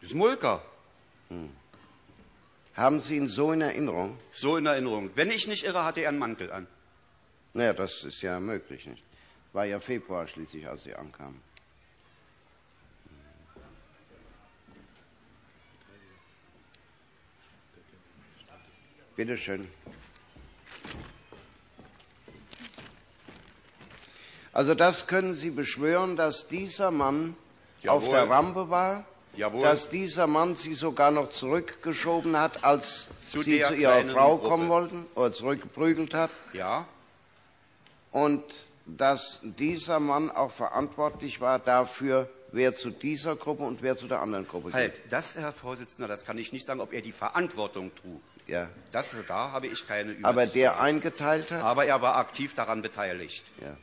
Das ist Mulker. Hm. Haben Sie ihn so in Erinnerung? So in Erinnerung. Wenn ich nicht irre, hatte er einen Mantel an. Naja, das ist ja möglich, nicht? War ja Februar schließlich, als Sie ankamen. Bitte schön. Also das können Sie beschwören, dass dieser Mann Jawohl. auf der Rampe war, Jawohl. dass dieser Mann Sie sogar noch zurückgeschoben hat, als Zu Sie zu Ihrer Frau Gruppe. kommen wollten oder zurückgeprügelt hat Ja, und dass dieser Mann auch verantwortlich war dafür, wer zu dieser Gruppe und wer zu der anderen Gruppe geht. halt, das, Herr Vorsitzender, das kann ich nicht sagen, ob er die Verantwortung trug. Ja. Das, da habe ich keine Übersicht. Aber der eingeteilt hat? Aber er war aktiv daran beteiligt. Ja.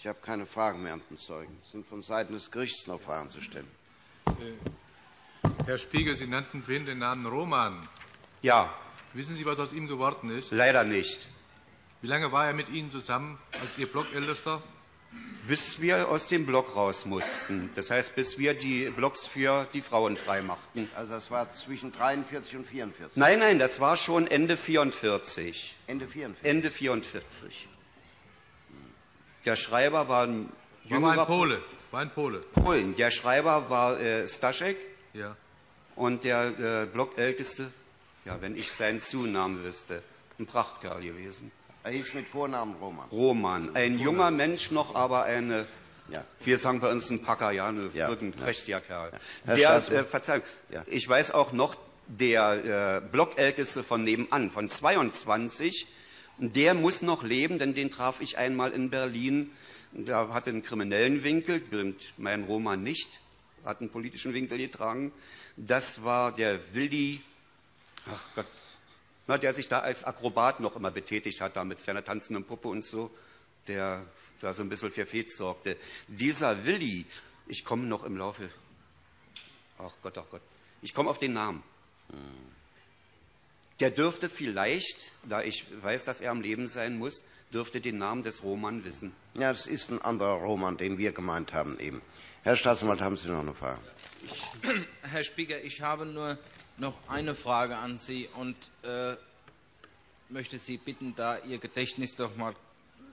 Ich habe keine Fragen mehr an den Zeugen. Es sind von Seiten des Gerichts noch Fragen zu stellen. Herr Spiegel, Sie nannten vorhin den Namen Roman. Ja, Wissen Sie, was aus ihm geworden ist? leider nicht. Wie lange war er mit Ihnen zusammen als Ihr Blockältester? Bis wir aus dem Block raus mussten. Das heißt, bis wir die Blocks für die Frauen freimachten. Also das war zwischen 43 und 44. Nein, nein, das war schon Ende 44. Ende 44. Ende 44. Der Schreiber war ein War jüngerer ein Pole. War ein Pole. Polen. Der Schreiber war äh, Staszek Ja. und der äh, Blockälteste, ja, wenn ich seinen Zunamen wüsste, ein Prachtkerl gewesen. Er hieß mit Vornamen Roman. Roman, ein junger Mensch noch, aber eine, Ja. wir sagen bei uns ein Packer, ja, eine, Ja, ein ja. prächtiger Kerl. Herr Der, äh, Verzeihung, Ja. ich weiß auch noch, der äh, Blockälteste von nebenan, von 22, der muss noch leben, denn den traf ich einmal in Berlin. Der hatte einen kriminellen Winkel, mein Roman nicht, hat einen politischen Winkel getragen. Das war der Willi, ach Gott, na, der sich da als Akrobat noch immer betätigt hat, da mit seiner tanzenden Puppe und so, der da so ein bisschen für Fez sorgte. Dieser Willi, ich komme noch im Laufe, ach Gott, ach Gott, ich komme auf den Namen. Der dürfte vielleicht, da ich weiß, dass er am Leben sein muss, dürfte den Namen des Roman wissen. Ja, das ist ein anderer Roman, den wir gemeint haben eben. Herr Staatsanwalt, haben Sie noch eine Frage? *clears throat* Herr Spieker, ich habe nur noch eine Frage an Sie und äh, möchte Sie bitten, da Ihr Gedächtnis doch mal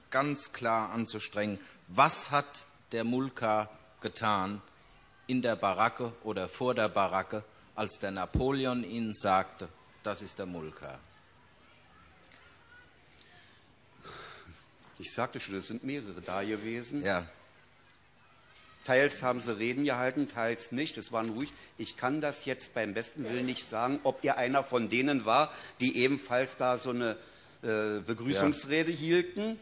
ganz klar anzustrengen. Was hat der Mulka getan in der Baracke oder vor der Baracke, als der Napoleon Ihnen sagte, das ist der Mulka? Ich sagte schon, es sind mehrere da gewesen. Ja, Teils haben sie Reden gehalten, teils nicht. Es waren ruhig. Ich kann das jetzt beim besten Willen nicht sagen, ob er einer von denen war, die ebenfalls da so eine äh, Begrüßungsrede hielten.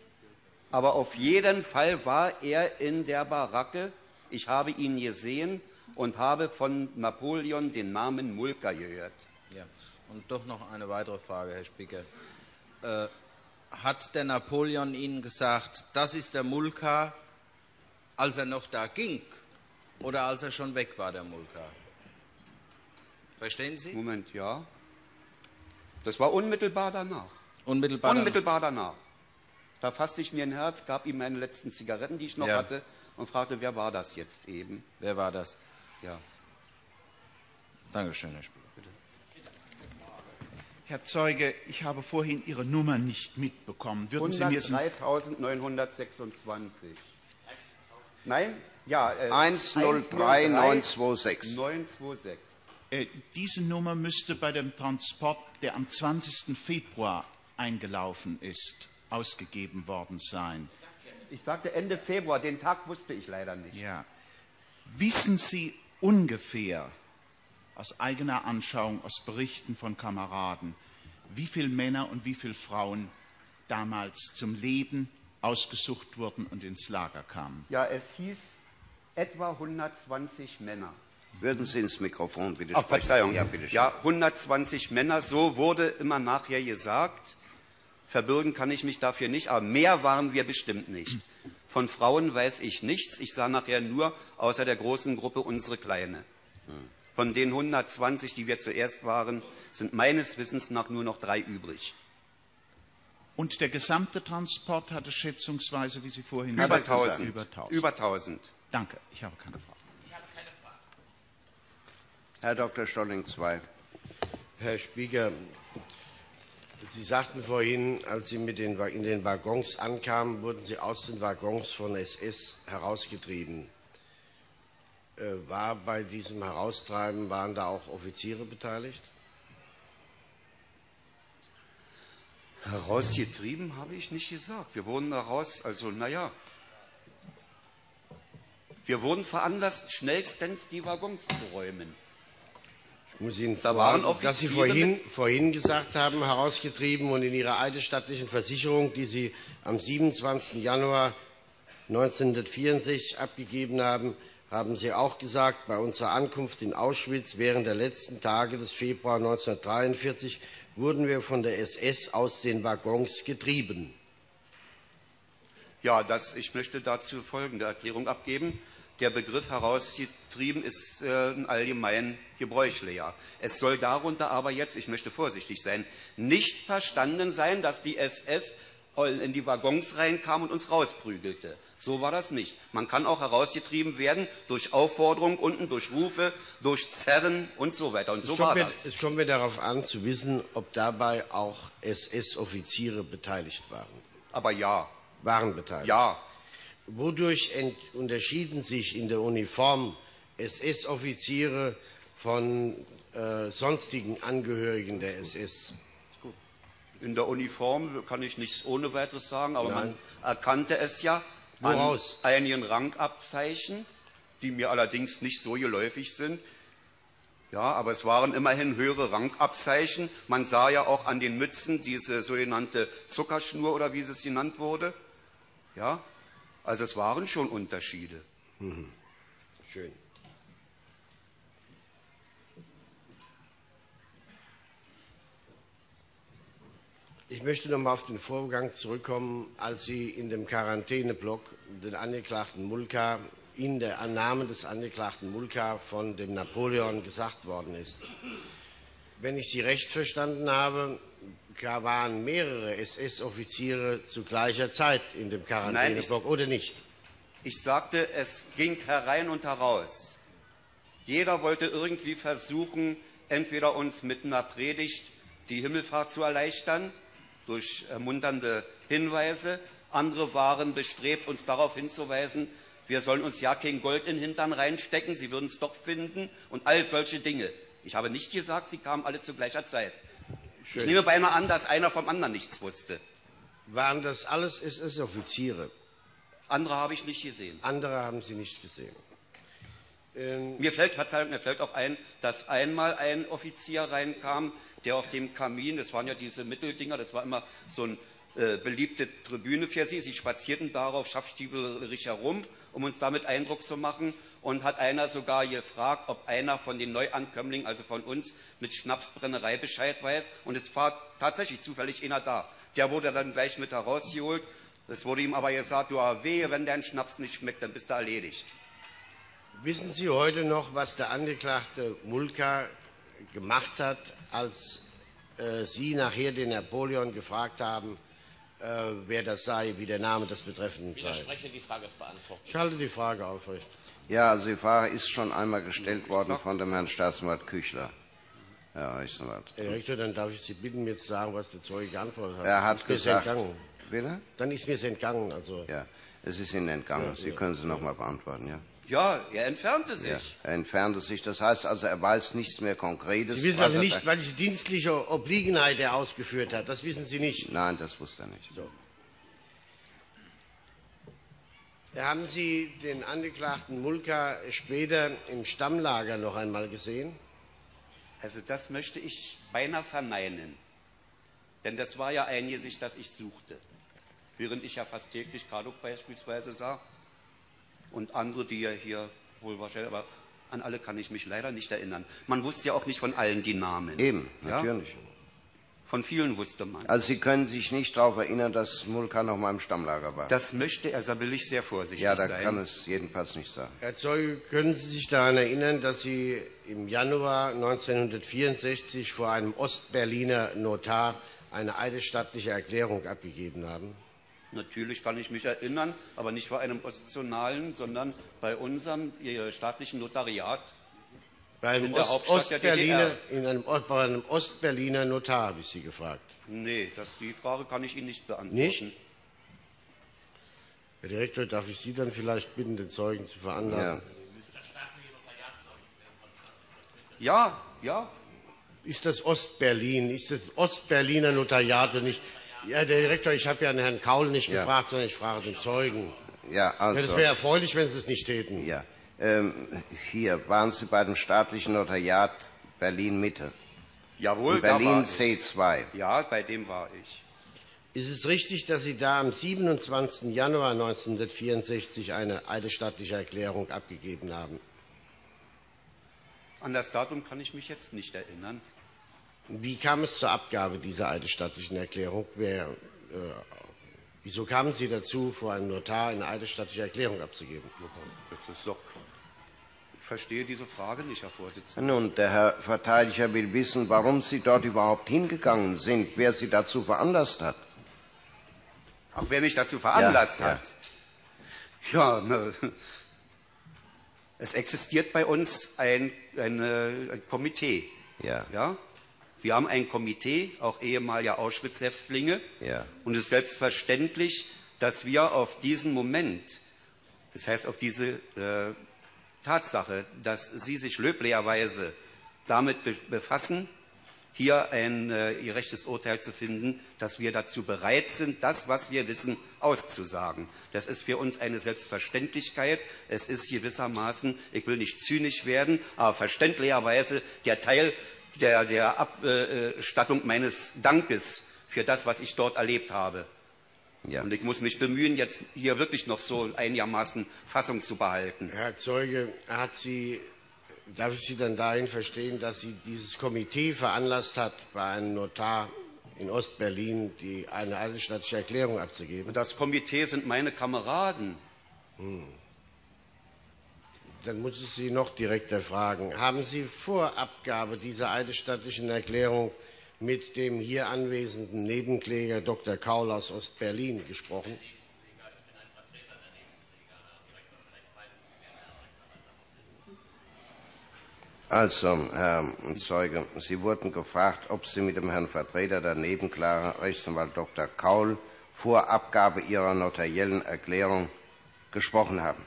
Aber auf jeden Fall war er in der Baracke. Ich habe ihn gesehen und habe von Napoleon den Namen Mulka gehört. Und doch noch eine weitere Frage, Herr Spieker. Äh, hat der Napoleon Ihnen gesagt, das ist der Mulka, als er noch da ging oder als er schon weg war, der Mulka? Verstehen Sie? Moment, ja. Das war unmittelbar danach. Unmittelbar. danach. Unmittelbar danach. Da fasste ich mir ein Herz, gab ihm meine letzten Zigaretten, die ich noch Ja. hatte, und fragte, wer war das jetzt eben? Wer war das? Ja. Dankeschön, Herr Spieker. Herr Zeuge, ich habe vorhin Ihre Nummer nicht mitbekommen. Würden Sie mir sie 103.926. Nein? Ja. Äh, 103926. 926. äh, diese Nummer müsste bei dem Transport, der am 20. Februar eingelaufen ist, ausgegeben worden sein. Ich sagte Ende Februar, den Tag wusste ich leider nicht. Ja. Wissen Sie ungefähr aus eigener Anschauung, aus Berichten von Kameraden, wie viele Männer und wie viele Frauen damals zum Leben ausgesucht wurden und ins Lager kamen? Ja, es hieß etwa 120 Männer. Würden Sie ins Mikrofon bitte Ach, sprechen? Verzeihung. Ja, bitte schön. Ja, 120 Männer, so wurde immer nachher gesagt. Verbürgen kann ich mich dafür nicht, aber mehr waren wir bestimmt nicht. Von Frauen weiß ich nichts. Ich sah nachher nur außer der großen Gruppe unsere Kleine. Von den 120, die wir zuerst waren, sind meines Wissens nach nur noch drei übrig. Und der gesamte Transport hatte schätzungsweise, wie Sie vorhin Über sagten, 1000. Über 1000. Über 1000. Danke, ich habe keine Frage. Herr Dr. Stolling II. Herr Spieker, Sie sagten vorhin, als Sie mit den, in den Waggons ankamen, wurden Sie aus den Waggons von SS herausgetrieben. Äh, War bei diesem Heraustreiben, waren da auch Offiziere beteiligt? Herausgetrieben habe ich nicht gesagt. Wir wurden heraus, also naja. Wir wurden veranlasst, schnellstens die Waggons zu räumen. Ich muss Ihnen Da waren fragen, dass Sie vorhin, vorhin gesagt haben, herausgetrieben und in Ihrer eidesstattlichen Versicherung, die Sie am 27. Januar 1964 abgegeben haben, haben Sie auch gesagt, bei unserer Ankunft in Auschwitz während der letzten Tage des Februar 1943 wurden wir von der SS aus den Waggons getrieben. Ja, das, ich möchte dazu folgende Erklärung abgeben. Der Begriff herausgetrieben ist äh, allgemein gebräuchlicher. Es soll darunter aber jetzt, ich möchte vorsichtig sein, nicht verstanden sein, dass die SS in die Waggons reinkam und uns rausprügelte. So war das nicht. Man kann auch herausgetrieben werden durch Aufforderung unten, durch Rufe, durch Zerren und so weiter. Und so es, war kommt mir, das. es kommt mir darauf an, zu wissen, ob dabei auch SS-Offiziere beteiligt waren. Aber ja, Waren beteiligt. ja, Wodurch unterschieden sich in der Uniform SS-Offiziere von äh, sonstigen Angehörigen der SS? In der Uniform kann ich nichts ohne weiteres sagen, aber man Nein. erkannte es ja Woraus? an einigen Rangabzeichen, die mir allerdings nicht so geläufig sind. Ja, aber es waren immerhin höhere Rangabzeichen. Man sah ja auch an den Mützen diese sogenannte Zuckerschnur oder wie es genannt wurde. Ja, also es waren schon Unterschiede. Schön. Ich möchte noch mal auf den Vorgang zurückkommen, als Sie in dem Quarantäneblock den Angeklagten Mulka, Ihnen der Name des Angeklagten Mulka von dem Napoleon gesagt worden ist. Wenn ich Sie recht verstanden habe, waren mehrere SS-Offiziere zu gleicher Zeit in dem Quarantäneblock, oder nicht? Ich sagte, es ging herein und heraus. Jeder wollte irgendwie versuchen, entweder uns mit einer Predigt die Himmelfahrt zu erleichtern, durch ermunternde Hinweise. Andere waren bestrebt, uns darauf hinzuweisen, wir sollen uns ja kein Gold in den Hintern reinstecken, sie würden es doch finden und all solche Dinge. Ich habe nicht gesagt, sie kamen alle zu gleicher Zeit. Ich nehme beinahe an, dass einer vom anderen nichts wusste. Waren das alles SS-Offiziere? Andere habe ich nicht gesehen. Andere haben Sie nicht gesehen. Ähm, Mir fällt, Verzeihung, mir fällt auch ein, dass einmal ein Offizier reinkam, der auf dem Kamin, das waren ja diese Mitteldinger, das war immer so eine äh, beliebte Tribüne für sie. Sie spazierten darauf schaffstiefelig herum, um uns damit Eindruck zu machen. Und hat einer sogar gefragt, ob einer von den Neuankömmlingen, also von uns, mit Schnapsbrennerei Bescheid weiß. Und es war tatsächlich zufällig einer da. Der wurde dann gleich mit herausgeholt. Es wurde ihm aber gesagt, du wehe, wenn dein Schnaps nicht schmeckt, dann bist du erledigt. Wissen Sie heute noch, was der Angeklagte Mulka gemacht hat, als äh, Sie nachher den Napoleon gefragt haben, äh, wer das sei, wie der Name des Betreffenden sei? widerspreche, die Frage ist beantwortet. Ich halte die Frage aufrecht. Ja, also die Frage ist schon einmal gestellt worden von dem Herrn Staatsanwalt Küchler. Herr Rechtsanwalt. Herr Rektor, dann darf ich Sie bitten, mir zu sagen, was der Zeuge geantwortet hat. Er hat ist gesagt. entgangen. Bitte? Dann ist mir es entgangen. Also, Ja, es ist Ihnen entgangen. Ja, Sie ja. können es noch mal beantworten, ja? Ja, er entfernte sich. Ja, er entfernte sich. Das heißt also, er weiß nichts mehr Konkretes. Sie wissen also nicht, welche dienstliche Obliegenheit er ausgeführt hat. Das wissen Sie nicht. Nein, das wusste er nicht. So. Haben Sie den Angeklagten Mulka später im Stammlager noch einmal gesehen? Also das möchte ich beinahe verneinen. Denn das war ja ein Gesicht, das ich suchte. Während ich ja fast täglich Karduk beispielsweise sah und andere, die ja hier wohl wahrscheinlich, aber an alle kann ich mich leider nicht erinnern. Man wusste ja auch nicht von allen die Namen. Eben, Ja? natürlich. Von vielen wusste man. Also Sie können sich nicht darauf erinnern, dass Mulka noch mal im Stammlager war. Das möchte er, da will ich sehr vorsichtig ja, da sein. kann es jedenfalls nicht sein. Herr Zeuge, können Sie sich daran erinnern, dass Sie im Januar 1964 vor einem Ostberliner Notar eine eidesstattliche Erklärung abgegeben haben? Natürlich kann ich mich erinnern, aber nicht bei einem Ostionalen, sondern bei unserem staatlichen Notariat. Bei einem In der Ost in einem, bei einem Ostberliner Notar habe ich Sie gefragt. Nee, das, die Frage kann ich Ihnen nicht beantworten. Nicht? Herr Direktor, darf ich Sie dann vielleicht bitten, den Zeugen zu veranlassen? Ja, ja, Ist das Ostberlin? Ist das Ostberliner Notariat und nicht? Ja, der Direktor, ich habe ja Herrn Kaul nicht ja. gefragt, sondern ich frage den Zeugen. Ja, also. Es wäre erfreulich, wenn Sie es nicht täten. Ja. Ähm, hier waren Sie bei dem staatlichen Notariat Berlin Mitte. Jawohl, In Berlin C2. Ja, bei dem war ich. Ist es richtig, dass Sie da am 27. Januar 1964 eine eidesstattliche Erklärung abgegeben haben? An das Datum kann ich mich jetzt nicht erinnern. Wie kam es zur Abgabe dieser eidesstattlichen Erklärung? Wer, äh, wieso kamen Sie dazu, vor einem Notar eine eidesstattliche Erklärung abzugeben? Das ist doch. Ich verstehe diese Frage nicht, Herr Vorsitzender. Nun, der Herr Verteidiger will wissen, warum Sie dort überhaupt hingegangen sind, wer Sie dazu veranlasst hat. Auch wer mich dazu veranlasst ja, hat. Ja, ne, es existiert bei uns ein, ein, ein Komitee. Ja. ja. Wir haben ein Komitee, auch ehemaliger Auschwitz-Häftlinge. Ja. Und es ist selbstverständlich, dass wir auf diesen Moment, das heißt auf diese äh, Tatsache, dass Sie sich löblicherweise damit be befassen, hier ein äh, gerechtes Urteil zu finden, dass wir dazu bereit sind, das, was wir wissen, auszusagen. Das ist für uns eine Selbstverständlichkeit. Es ist gewissermaßen, ich will nicht zynisch werden, aber verständlicherweise der Teil der, der Abstattung meines Dankes für das, was ich dort erlebt habe. Ja. Und ich muss mich bemühen, jetzt hier wirklich noch so einigermaßen Fassung zu behalten. Herr Zeuge, hat Sie darf ich Sie dann dahin verstehen, dass Sie dieses Komitee veranlasst hat, bei einem Notar in Ostberlin die, eine eidesstattliche Erklärung abzugeben? Das Komitee sind meine Kameraden. Hm. Dann muss ich Sie noch direkter fragen. Haben Sie vor Abgabe dieser eidesstattlichen Erklärung mit dem hier anwesenden Nebenkläger Dr. Kaul aus Ostberlin gesprochen? Also, Herr Zeuge, Sie wurden gefragt, ob Sie mit dem Herrn Vertreter der Nebenklage, Rechtsanwalt Dr. Kaul, vor Abgabe Ihrer notariellen Erklärung gesprochen haben.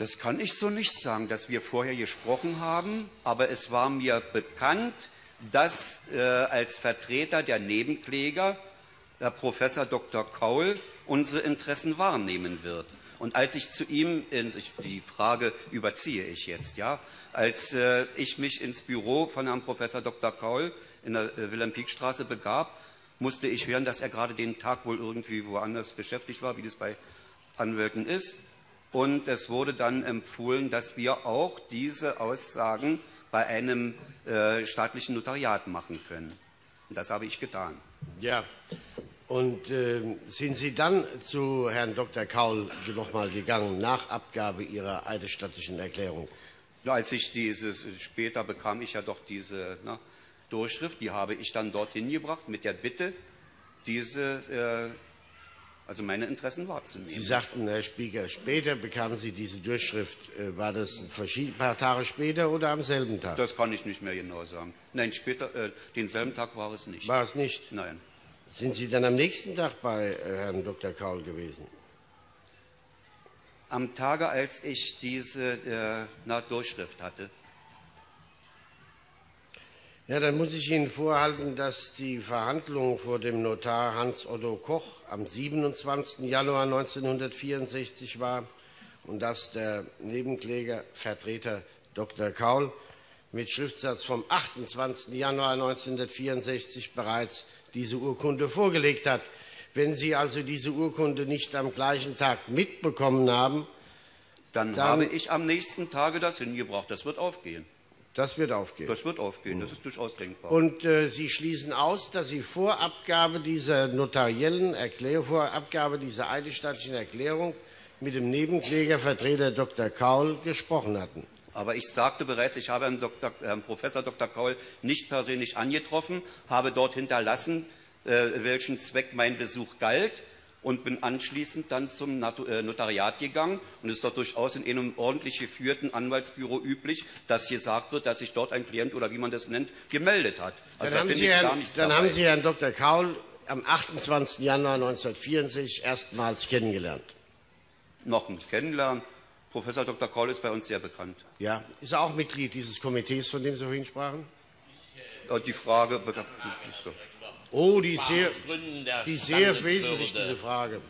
Das kann ich so nicht sagen, dass wir vorher gesprochen haben, aber es war mir bekannt, dass äh, als Vertreter der Nebenkläger Herr Professor Dr. Kaul unsere Interessen wahrnehmen wird. Und als ich zu ihm, die Frage überziehe ich jetzt, ja, als äh, ich mich ins Büro von Herrn Professor Dr. Kaul in der äh, Wilhelm-Pieck-Straße begab, musste ich hören, dass er gerade den Tag wohl irgendwie woanders beschäftigt war, wie das bei Anwälten ist. Und es wurde dann empfohlen, dass wir auch diese Aussagen bei einem äh, staatlichen Notariat machen können. Und das habe ich getan. Ja, und äh, sind Sie dann zu Herrn Dr. Kaul noch mal gegangen nach Abgabe Ihrer eidesstattlichen Erklärung? Ja, als ich dieses später bekam ich ja doch diese na, ne, Durchschrift, die habe ich dann dorthin gebracht mit der Bitte, diese äh, also meine Interessen wahrzunehmen. Sie sagten, Herr Spieker, später bekamen Sie diese Durchschrift. Äh, war das ein paar Tage später oder am selben Tag? Das kann ich nicht mehr genau sagen. Nein, später, äh, denselben Tag war es nicht. War es nicht? Nein. Sind Sie dann am nächsten Tag bei äh, Herrn Dr. Kaul gewesen? Am Tage, als ich diese äh, na, Durchschrift hatte. Ja, dann muss ich Ihnen vorhalten, dass die Verhandlung vor dem Notar Hans-Otto Koch am 27. Januar 1964 war und dass der Nebenkläger Vertreter Dr. Kaul mit Schriftsatz vom 28. Januar 1964 bereits diese Urkunde vorgelegt hat. Wenn Sie also diese Urkunde nicht am gleichen Tag mitbekommen haben, dann, dann habe ich am nächsten Tage das hingebracht. Das wird aufgehen. Das wird aufgehen. Das wird aufgehen, das ist durchaus denkbar. Und äh, Sie schließen aus, dass Sie vor Abgabe dieser notariellen Erklärung, vor Abgabe dieser eidesstattlichen Erklärung mit dem Nebenklägervertreter Dr. Kaul gesprochen hatten. Aber ich sagte bereits, ich habe Herrn, Dr., Herrn Professor Dr. Kaul nicht persönlich angetroffen, habe dort hinterlassen, äh, welchen Zweck mein Besuch galt und bin anschließend dann zum äh, Notariat gegangen. Und es ist dort durchaus in einem ordentlich geführten Anwaltsbüro üblich, dass gesagt wird, dass sich dort ein Klient oder wie man das nennt, gemeldet hat. Also dann, haben Sie, Herrn, dann haben Sie Herrn Dr. Kaul am 28. Januar 1964 erstmals kennengelernt. Noch nicht kennenlernen. Professor Dr. Kaul ist bei uns sehr bekannt. Ja, ist er auch Mitglied dieses Komitees, von dem Sie vorhin sprachen? äh, die Frage. Oh, die sehr, die sehr wesentlich, diese Frage.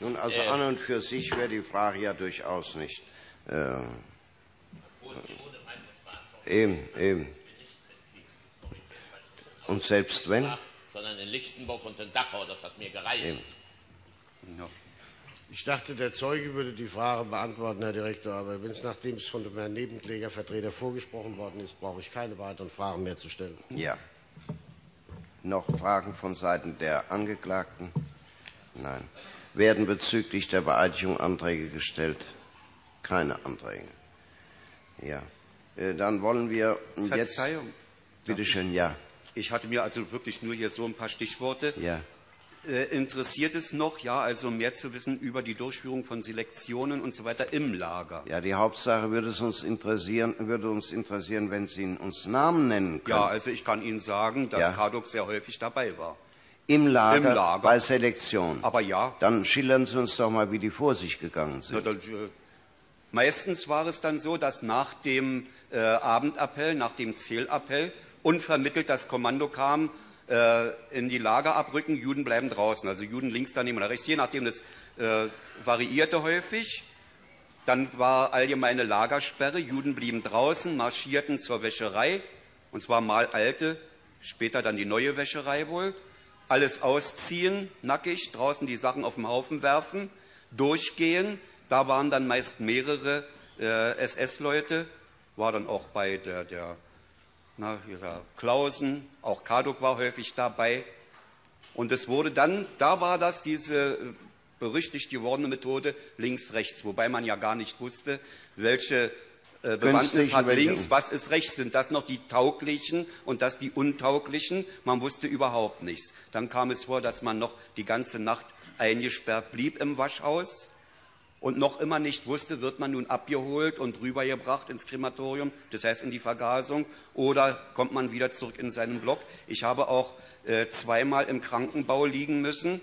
Nun, also an und für sich wäre die Frage ja durchaus nicht. Äh, eben, eben. Und selbst wenn? Sondern in Lichtenburg und in Dachau, das hat mir gereicht. Eben. Ja. Ich dachte, der Zeuge würde die Frage beantworten, Herr Direktor, aber wenn es nachdem es von dem Herrn Nebenklägervertreter vorgesprochen worden ist, brauche ich keine weiteren Fragen mehr zu stellen. Ja. Noch Fragen von Seiten der Angeklagten? Nein. Werden bezüglich der Beeidigung Anträge gestellt? Keine Anträge. Ja. Äh, Dann wollen wir jetzt. Verzeihung. Bitte schön, ja. Ich hatte mir also wirklich nur hier so ein paar Stichworte. Ja. Äh, interessiert es noch, ja, also mehr zu wissen über die Durchführung von Selektionen und so weiter im Lager? Ja, die Hauptsache würde es uns interessieren, würde uns interessieren, wenn Sie uns Namen nennen können. Ja, also ich kann Ihnen sagen, dass Ja. Kadok sehr häufig dabei war. Im Lager, Im Lager. bei Selektion. Aber ja, Dann schildern Sie uns doch mal, wie die vor sich gegangen sind. äh, meistens war es dann so, dass nach dem äh, Abendappell, nach dem Zählappell, unvermittelt das Kommando kam, in die Lager abrücken, Juden bleiben draußen. Also Juden links daneben oder rechts, je nachdem, das äh, variierte häufig. Dann war allgemeine Lagersperre, Juden blieben draußen, marschierten zur Wäscherei, und zwar mal alte, später dann die neue Wäscherei wohl. Alles ausziehen, nackig, draußen die Sachen auf den Haufen werfen, durchgehen. Da waren dann meist mehrere äh, SS-Leute, war dann auch bei der, der na, dieser Klausen, auch Kadok war häufig dabei. Und es wurde dann, da war das diese äh, berüchtigt gewordene Methode links-rechts, wobei man ja gar nicht wusste, welche äh, Bewandtnis hat links, was ist rechts, sind das noch die tauglichen und das die untauglichen? Man wusste überhaupt nichts. Dann kam es vor, dass man noch die ganze Nacht eingesperrt blieb im Waschhaus und noch immer nicht wusste, wird man nun abgeholt und rübergebracht ins Krematorium, das heißt in die Vergasung, oder kommt man wieder zurück in seinen Block. Ich habe auch äh, zweimal im Krankenbau liegen müssen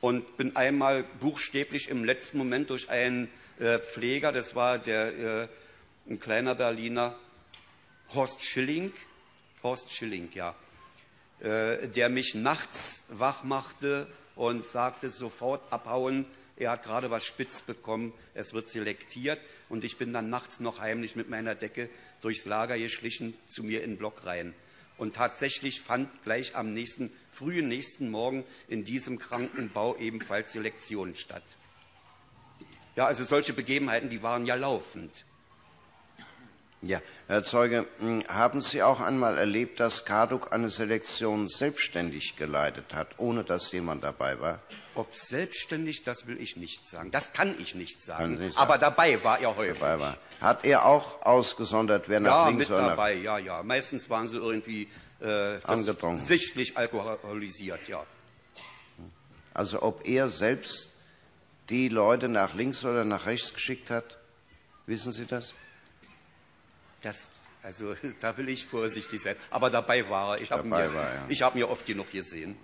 und bin einmal buchstäblich im letzten Moment durch einen äh, Pfleger, das war der äh, ein kleiner Berliner Horst Schilling, Horst Schilling, ja, äh, der mich nachts wach machte und sagte sofort abhauen. Er hat gerade was spitz bekommen, es wird selektiert und ich bin dann nachts noch heimlich mit meiner Decke durchs Lager geschlichen zu mir in den Block rein. Und tatsächlich fand gleich am nächsten, frühen nächsten Morgen in diesem Krankenbau ebenfalls Selektion statt. Ja, also solche Begebenheiten, die waren ja laufend. Ja, Herr Zeuge, mh, haben Sie auch einmal erlebt, dass Karduk eine Selektion selbstständig geleitet hat, ohne dass jemand dabei war? Ob selbstständig, das will ich nicht sagen. Das kann ich nicht sagen. Sagen. Aber dabei war er häufig. Dabei war. Hat er auch ausgesondert, wer nach Ja, links mit oder nach dabei, ja, ja. Meistens waren sie irgendwie äh, Angetrunken. sichtlich alkoholisiert, ja. Also ob er selbst die Leute nach links oder nach rechts geschickt hat? Wissen Sie das? Das, also *laughs* da will ich vorsichtig sein. Aber dabei war er. Ich habe er. ich hab mir oft genug gesehen.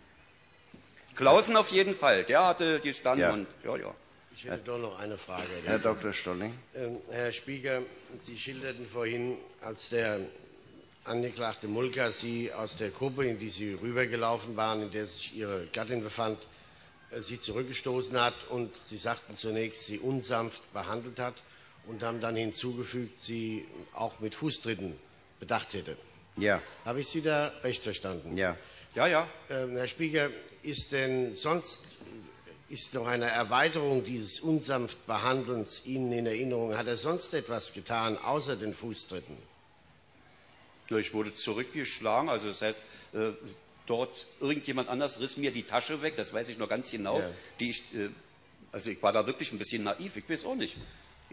Klausen auf jeden Fall. Der hatte gestanden Ja. und ja, ja. Ich hätte doch noch eine Frage. Herr Dr. Stolling? Ähm, Herr Spieger, Sie schilderten vorhin, als der Angeklagte Mulka Sie aus der Gruppe, in die Sie rübergelaufen waren, in der sich Ihre Gattin befand, äh, Sie zurückgestoßen hat und Sie sagten zunächst, Sie unsanft behandelt hat und haben dann hinzugefügt, Sie auch mit Fußtritten bedacht hätte. Ja, Habe ich Sie da recht verstanden? ja. Ja, ja. Ähm, Herr Spieger, ist denn sonst ist noch eine Erweiterung dieses unsanft Behandelns Ihnen in Erinnerung? Hat er sonst etwas getan außer den Fußtritten? Ja, Ich wurde zurückgeschlagen, also das heißt, äh, dort irgendjemand anders riss mir die Tasche weg, das weiß ich noch ganz genau. Ja. Die ich, äh, also ich war da wirklich ein bisschen naiv, ich weiß auch nicht.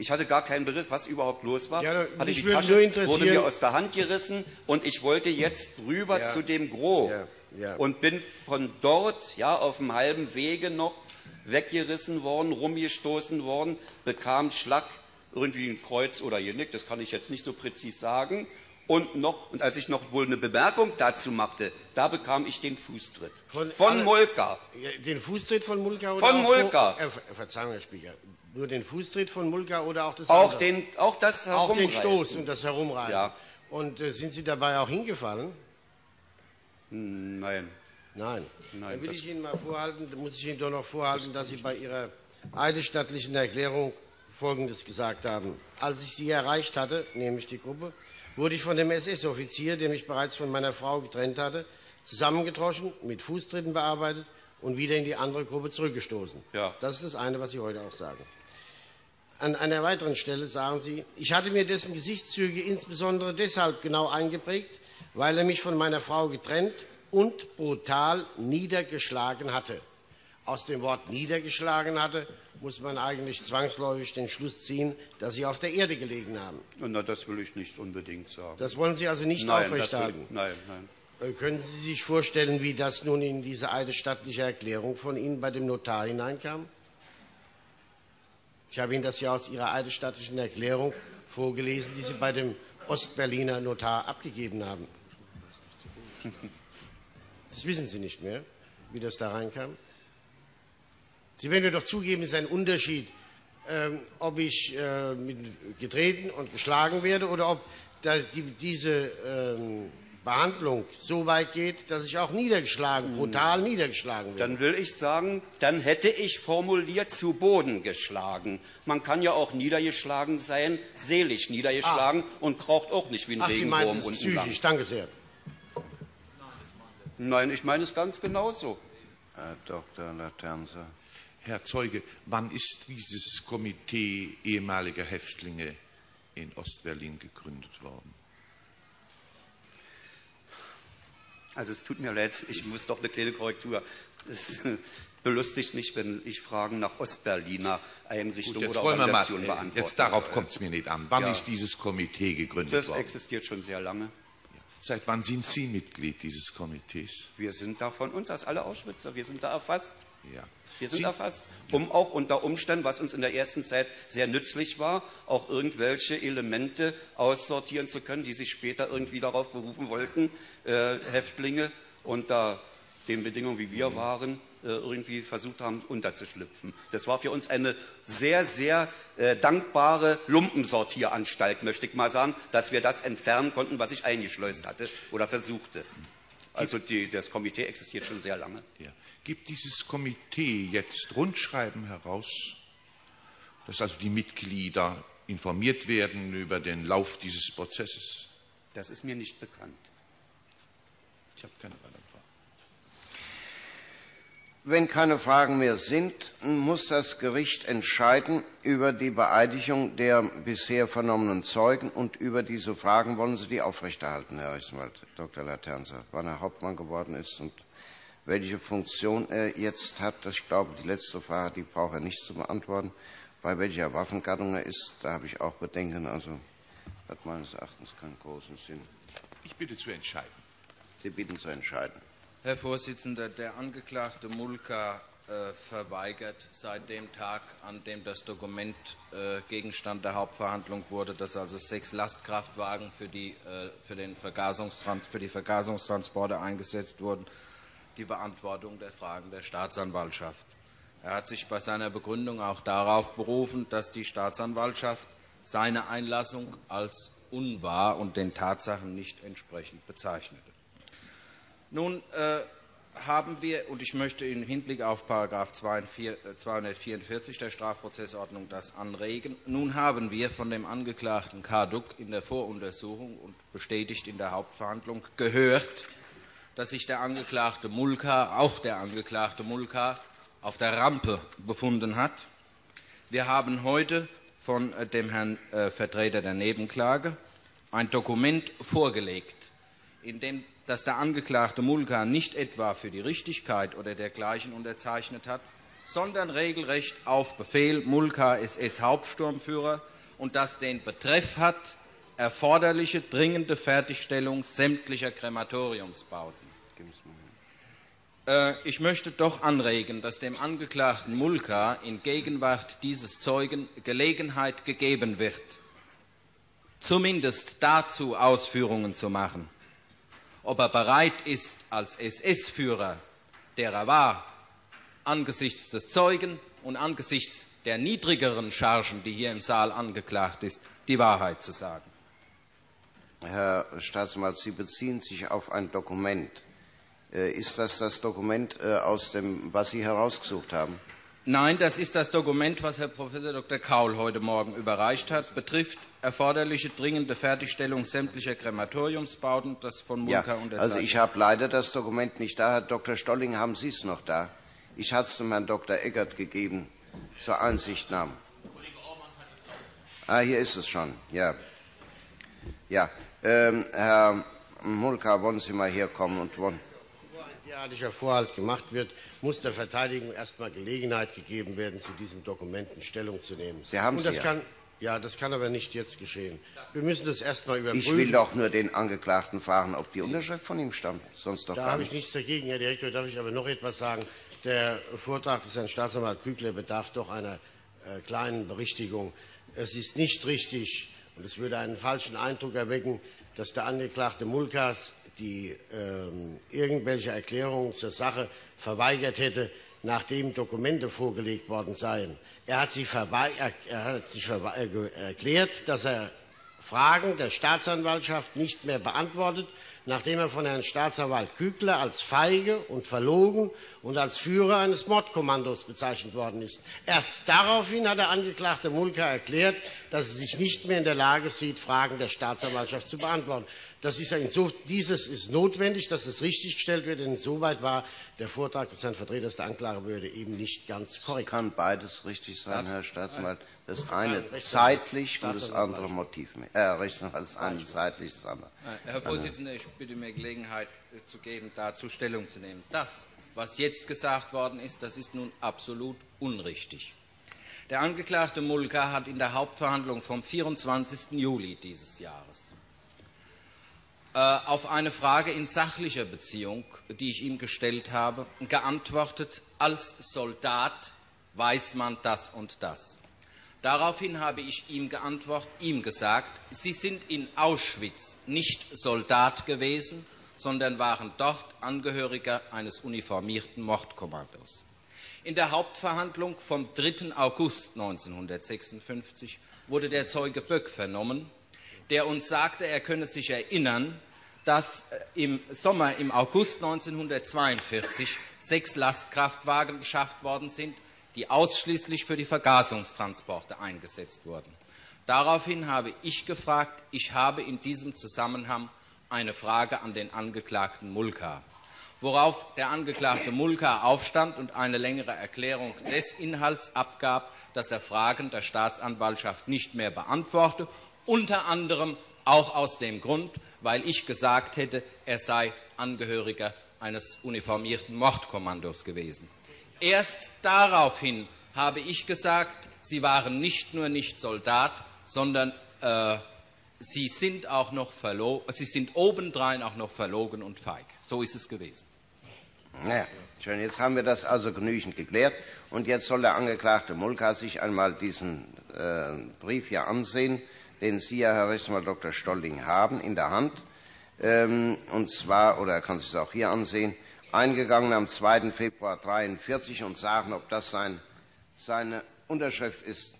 Ich hatte gar keinen Begriff, was überhaupt los war. Ja, da- hatte die Tasche, wurde mir aus der Hand gerissen und ich wollte jetzt rüber Ja. zu dem Gros ja. und bin von dort, ja, auf dem halben Wege noch weggerissen worden, rumgestoßen worden, bekam Schlag, irgendwie ein Kreuz oder Genick, das kann ich jetzt nicht so präzis sagen. Und, noch, und als ich noch wohl eine Bemerkung dazu machte, da bekam ich den Fußtritt. Von Von, alle- Mulka. Den Fußtritt von Mulka? Oder Von auch Mulka. Äh, Ver- Verzeihung, Herr Spieger. Nur den Fußtritt von Mulka oder auch das Auch, andere? den, auch das Auch den Herumreißen. Stoß und das Herumreißen. Ja. Und äh, sind Sie dabei auch hingefallen? Nein. Nein. Nein, Dann will ich Ihnen mal vorhalten, muss ich Ihnen doch noch vorhalten, dass Sie bei Ihrer eidesstattlichen Erklärung Folgendes gesagt haben. Als ich Sie erreicht hatte, nämlich die Gruppe, wurde ich von dem SS-Offizier, der mich bereits von meiner Frau getrennt hatte, zusammengedroschen, mit Fußtritten bearbeitet und wieder in die andere Gruppe zurückgestoßen. Ja. Das ist das eine, was Sie heute auch sagen. An einer weiteren Stelle sagen Sie, ich hatte mir dessen Gesichtszüge insbesondere deshalb genau eingeprägt, weil er mich von meiner Frau getrennt und brutal niedergeschlagen hatte. Aus dem Wort niedergeschlagen hatte muss man eigentlich zwangsläufig den Schluss ziehen, dass Sie auf der Erde gelegen haben. Na, das will ich nicht unbedingt sagen. Das wollen Sie also nicht nein, aufrechterhalten. nein, nein. Äh, Können Sie sich vorstellen, wie das nun in diese eidesstattliche Erklärung von Ihnen bei dem Notar hineinkam? Ich habe Ihnen das ja aus Ihrer eidesstattlichen Erklärung vorgelesen, die Sie bei dem Ostberliner Notar abgegeben haben. *laughs* Das wissen Sie nicht mehr, wie das da reinkam. Sie werden mir doch zugeben, es ist ein Unterschied, ähm, ob ich äh, mit, getreten und geschlagen werde oder ob da die, diese ähm, Behandlung so weit geht, dass ich auch niedergeschlagen, brutal niedergeschlagen werde. Dann will ich sagen, dann hätte ich formuliert zu Boden geschlagen. Man kann ja auch niedergeschlagen sein, seelisch niedergeschlagen und kraucht auch nicht wie ein Ach, Sie meinen Regenwurm es unten lang. psychisch, danke sehr. Nein, ich meine es ganz genauso. Herr Dr. Laternse. Herr Zeuge, wann ist dieses Komitee ehemaliger Häftlinge in Ostberlin gegründet worden? Also es tut mir leid, ich muss doch eine kleine Korrektur. Es *laughs* belustigt mich, wenn ich Fragen nach Ostberliner Einrichtungen oder mal, Organisationen äh, beantworten. jetzt darauf kommt es mir nicht an. Wann Ja. ist dieses Komitee gegründet Das worden? existiert schon sehr lange. Seit wann sind Sie Mitglied dieses Komitees? Wir sind da von uns aus alle Auschwitzer, wir sind da erfasst. Ja. Wir sind Sie, erfasst, um auch unter Umständen, was uns in der ersten Zeit sehr nützlich war, auch irgendwelche Elemente aussortieren zu können, die sich später irgendwie darauf berufen wollten, äh, Häftlinge unter den Bedingungen, wie wir waren, äh, irgendwie versucht haben, unterzuschlüpfen. Das war für uns eine sehr, sehr äh, dankbare Lumpensortieranstalt, möchte ich mal sagen, dass wir das entfernen konnten, was ich eingeschleust hatte oder versuchte. Also die, das Komitee existiert schon sehr lange. ja. Gibt dieses Komitee jetzt Rundschreiben heraus, dass also die Mitglieder informiert werden über den Lauf dieses Prozesses? Das ist mir nicht bekannt. Ich habe keine weiteren Fragen. Wenn keine Fragen mehr sind, muss das Gericht entscheiden über die Beeidigung der bisher vernommenen Zeugen und über diese Fragen wollen Sie die aufrechterhalten, Herr Rechtsanwalt Dr. Laternse, wann er Hauptmann geworden ist und welche Funktion er jetzt hat. Das, Ich glaube, die letzte Frage, die braucht er nicht zu beantworten. Bei welcher Waffengattung er ist, da habe ich auch Bedenken. Also hat meines Erachtens keinen großen Sinn. Ich bitte zu entscheiden. Sie bitten zu entscheiden. Herr Vorsitzender, der Angeklagte Mulka äh, verweigert seit dem Tag, an dem das Dokument äh, Gegenstand der Hauptverhandlung wurde, dass also sechs Lastkraftwagen für die, äh, für den Vergasungstrans für die Vergasungstransporte eingesetzt wurden, die Beantwortung der Fragen der Staatsanwaltschaft. Er hat sich bei seiner Begründung auch darauf berufen, dass die Staatsanwaltschaft seine Einlassung als unwahr und den Tatsachen nicht entsprechend bezeichnete. Nun äh, haben wir, und ich möchte im Hinblick auf Paragraph 244 der Strafprozessordnung das anregen, nun haben wir von dem Angeklagten Karduk in der Voruntersuchung und bestätigt in der Hauptverhandlung gehört, dass sich der Angeklagte Mulka, auch der Angeklagte Mulka, auf der Rampe befunden hat. Wir haben heute von äh, dem Herrn äh, Vertreter der Nebenklage ein Dokument vorgelegt, in dem dass der Angeklagte Mulka nicht etwa für die Richtigkeit oder dergleichen unterzeichnet hat, sondern regelrecht auf Befehl Mulka SS Hauptsturmführer und das den Betreff hat erforderliche dringende Fertigstellung sämtlicher Krematoriumsbauten. Äh, Ich möchte doch anregen, dass dem Angeklagten Mulka in Gegenwart dieses Zeugen Gelegenheit gegeben wird, zumindest dazu Ausführungen zu machen, ob er bereit ist, als SS-Führer, der er war, angesichts des Zeugen und angesichts der niedrigeren Chargen, die hier im Saal angeklagt ist, die Wahrheit zu sagen. Herr Staatsanwalt, Sie beziehen sich auf ein Dokument. Äh, ist das das Dokument, äh, aus dem, was Sie herausgesucht haben? Nein, das ist das Dokument, was Herr Prof. Dr. Kaul heute Morgen überreicht hat, betrifft erforderliche dringende Fertigstellung sämtlicher Krematoriumsbauten, das von Mulka ja, unterzeichnet. Also ich habe leider das Dokument nicht da. Herr Dr. Stolling, haben Sie es noch da? Ich hatte es dem Herrn Dr. Eggert gegeben zur Einsichtnahme. Ah, hier ist es schon. Ja. Ja. Ähm, Herr Mulka, wollen Sie mal herkommen und wollen derartiger Vorhalt gemacht wird, muss der Verteidigung erst einmal Gelegenheit gegeben werden, zu diesem Dokument Stellung zu nehmen. Sie haben Und das ja. kann, ja, das kann aber nicht jetzt geschehen. Wir müssen das erst einmal überprüfen. Ich will doch nur den Angeklagten fragen, ob die Unterschrift von ihm stammt. Sonst doch da gar habe ich nichts. nichts dagegen, Herr Direktor. Darf ich aber noch etwas sagen? Der Vortrag des Herrn Staatsanwalt Kügler bedarf doch einer äh, kleinen Berichtigung. Es ist nicht richtig und es würde einen falschen Eindruck erwecken, dass der Angeklagte Mulkas die ähm, irgendwelche Erklärungen zur Sache verweigert hätte, nachdem Dokumente vorgelegt worden seien. Er hat sich, er hat sich erklärt, dass er Fragen der Staatsanwaltschaft nicht mehr beantwortet, nachdem er von Herrn Staatsanwalt Kügler als feige und verlogen und als Führer eines Mordkommandos bezeichnet worden ist. Erst daraufhin hat der Angeklagte Mulka erklärt, dass er sich nicht mehr in der Lage sieht, Fragen der Staatsanwaltschaft zu beantworten. Das ist dieses ist notwendig, dass es richtiggestellt wird. Denn insoweit war der Vortrag des Herrn Vertreters der Anklagebehörde eben nicht ganz korrekt. Kann beides richtig sein, das, Herr Staatsanwalt. Das eine zeitlich und das andere Motiv. Äh, Rechtsanwalt, das eine zeitlich, das andere. Herr Vorsitzender, ich bitte mir Gelegenheit äh, zu geben, dazu Stellung zu nehmen. Das, was jetzt gesagt worden ist, das ist nun absolut unrichtig. Der Angeklagte Mulka hat in der Hauptverhandlung vom 24. Juli dieses Jahres äh, auf eine Frage in sachlicher Beziehung, die ich ihm gestellt habe, geantwortet, als Soldat weiß man das und das. Daraufhin habe ich ihm geantwortet, ihm gesagt, Sie sind in Auschwitz nicht Soldat gewesen, sondern waren dort Angehöriger eines uniformierten Mordkommandos. In der Hauptverhandlung vom 3. August 1956 wurde der Zeuge Böck vernommen, der uns sagte, er könne sich erinnern, dass äh, im Sommer, im August 1942 sechs Lastkraftwagen beschafft worden sind, die ausschließlich für die Vergasungstransporte eingesetzt wurden. Daraufhin habe ich gefragt, ich habe in diesem Zusammenhang eine Frage an den Angeklagten Mulka, worauf der Angeklagte Mulka aufstand und eine längere Erklärung des Inhalts abgab, dass er Fragen der Staatsanwaltschaft nicht mehr beantworte, unter anderem auch aus dem Grund, weil ich gesagt hätte, er sei Angehöriger eines uniformierten Mordkommandos gewesen. Erst daraufhin habe ich gesagt, Sie waren nicht nur nicht Soldat, sondern äh, Sie sind auch noch Sie sind obendrein auch noch verlogen und feig. So ist es gewesen. Ja, schön. Jetzt haben wir das also genügend geklärt. Und jetzt soll der Angeklagte Mulka sich einmal diesen äh, Brief hier ansehen den Sie ja, Herr Rechtsanwalt Dr. Stolling, haben in der Hand. Ähm, und zwar, oder er kann sich das auch hier ansehen, eingegangen am 2. Februar 1943 und sagen, ob das sein, seine Unterschrift ist.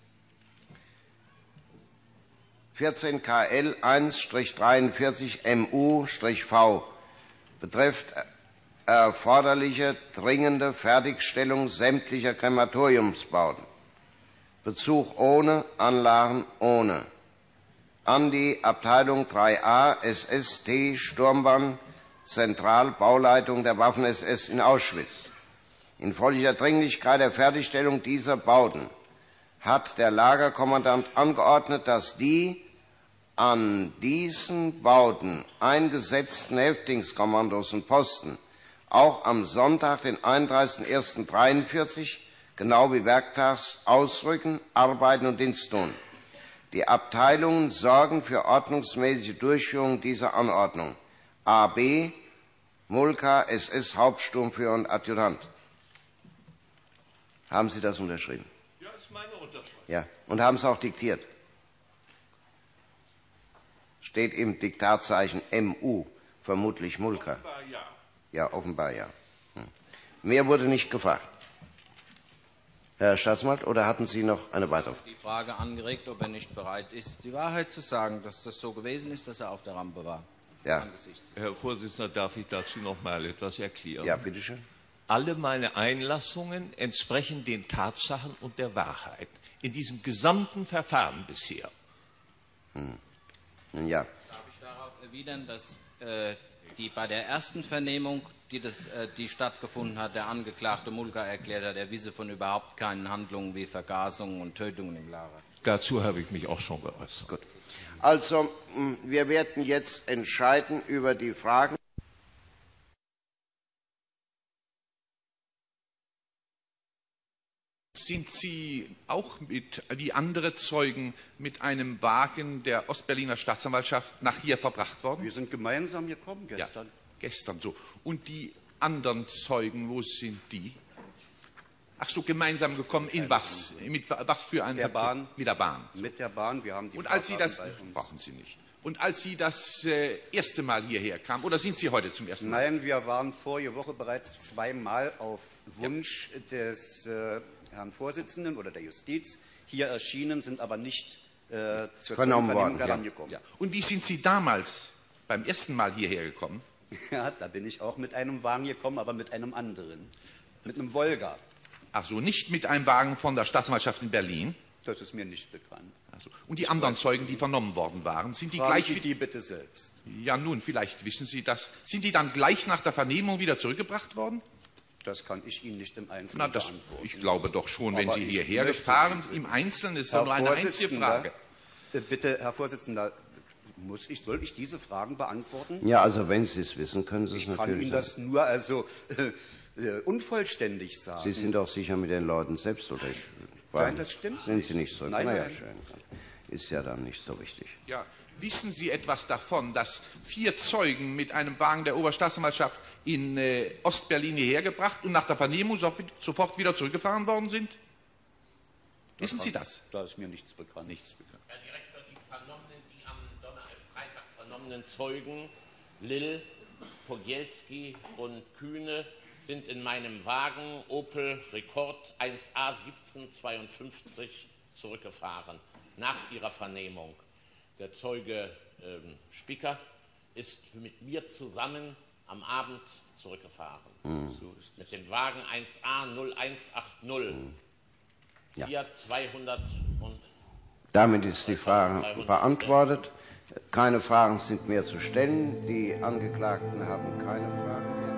14 KL 1-43 MU-V betrifft erforderliche dringende Fertigstellung sämtlicher Krematoriumsbauten. Bezug ohne, Anlagen ohne an die Abteilung 3a SST Sturmbahn Zentralbauleitung der Waffen-SS in Auschwitz. Infolge der Dringlichkeit der Fertigstellung dieser Bauten hat der Lagerkommandant angeordnet, dass die an diesen Bauten eingesetzten Häftlingskommandos und Posten auch am Sonntag, den 31.01.43, genau wie werktags ausrücken, arbeiten und Dienst tun. Die Abteilungen sorgen für ordnungsmäßige Durchführung dieser Anordnung. AB Mulka SS Hauptsturmführer und Adjutant. Haben Sie das unterschrieben? Ja, ist meine Unterschrift. Ja, und haben es auch diktiert. Steht im Diktatzeichen MU, vermutlich Mulka. Offenbar ja. Ja, offenbar ja. Hm. Mehr wurde nicht gefragt. Herr Staatsanwalt, oder hatten Sie noch eine weitere? Die Frage angeregt, ob er nicht bereit ist, die Wahrheit zu sagen, dass das so gewesen ist, dass er auf der Rampe war. Ja. angesichts. Herr Vorsitzender, darf ich dazu noch mal etwas erklären? Ja, bitteschön. Alle meine Einlassungen entsprechen den Tatsachen und der Wahrheit in diesem gesamten Verfahren bisher. Ja. Darf ich darauf erwidern, dass äh, die bei der ersten Vernehmung, die, das, äh, die stattgefunden hat, der Angeklagte Mulka erklärt hat, er wisse von überhaupt keinen Handlungen wie Vergasungen und Tötungen im Lager. Dazu habe ich mich auch schon geäußert. Gut. Also, mh, wir werden jetzt entscheiden über die Fragen. Sind Sie auch mit, wie andere Zeugen mit einem Wagen der Ostberliner Staatsanwaltschaft nach hier verbracht worden? Wir sind gemeinsam gekommen gestern. Ja, gestern so. Und die anderen Zeugen, wo sind die? Ach so, gemeinsam gekommen in was? Mit wa- was für ein Der Bahn. Mit der Bahn. Mit der Bahn, wir haben die Und als Sie das brauchen Sie nicht. Und als Sie das äh, erste Mal hierher kamen, oder sind Sie heute zum ersten Mal? Nein, wir waren vorige Woche bereits zweimal auf Wunsch des äh, Herrn Vorsitzenden oder der Justiz hier erschienen, sind aber nicht äh, zur Zeugenvernehmung worden, ja. herangekommen. Ja. Und wie sind Sie damals beim ersten Mal hierher gekommen? *laughs* Ja, da bin ich auch mit einem Wagen gekommen, aber mit einem anderen. Mit einem Volga. Ach so, nicht mit einem Wagen von der Staatsanwaltschaft in Berlin. Das ist mir nicht bekannt. Ach so. Und die anderen Zeugen, die vernommen worden waren, sind die gleich Sie wie die bitte selbst. Ja, nun, vielleicht wissen Sie das. Sind die dann gleich nach der Vernehmung wieder zurückgebracht worden? Das kann ich Ihnen nicht im Einzelnen Na, das, beantworten. ich glaube doch schon, wenn Aber Sie ich hierher gefahren Sie im Einzelnen, ist Herr doch nur eine einzige Vorsitzender, Frage. äh, Bitte, Herr Vorsitzender, muss ich, soll ich diese Fragen beantworten? Ja, also wenn Sie es wissen, können Sie es Ich kann natürlich Ihnen das nur also äh, *laughs* äh, unvollständig sagen. Sie sind doch sicher mit den Leuten selbst, oder ich? Nein, das stimmt Sind Sie nicht so? Nein, naja, nein. schön. Ist ja dann nicht so wichtig. Ja, wissen Sie etwas davon, dass vier Zeugen mit einem Wagen der Oberstaatsanwaltschaft in äh, Ostberlin hierher gebracht und nach der Vernehmung so, sofort wieder zurückgefahren worden sind? Wissen Sie das? Da ist mir nichts bekannt. Nichts bekannt. Herr Direktor, die vernommenen, die am Donner Freitag vernommenen Zeugen Lill, Pogielski und Kühne sind in meinem Wagen Opel Rekord 1A 1752 zurückgefahren nach ihrer Vernehmung. Der Zeuge ähm, Spicker ist mit mir zusammen am Abend zurückgefahren. Ist mit dem Wagen 1A 0180 Ja. hier 200 und Damit ist die Frage beantwortet. Keine Fragen sind mehr zu stellen. Die Angeklagten haben keine Fragen mehr.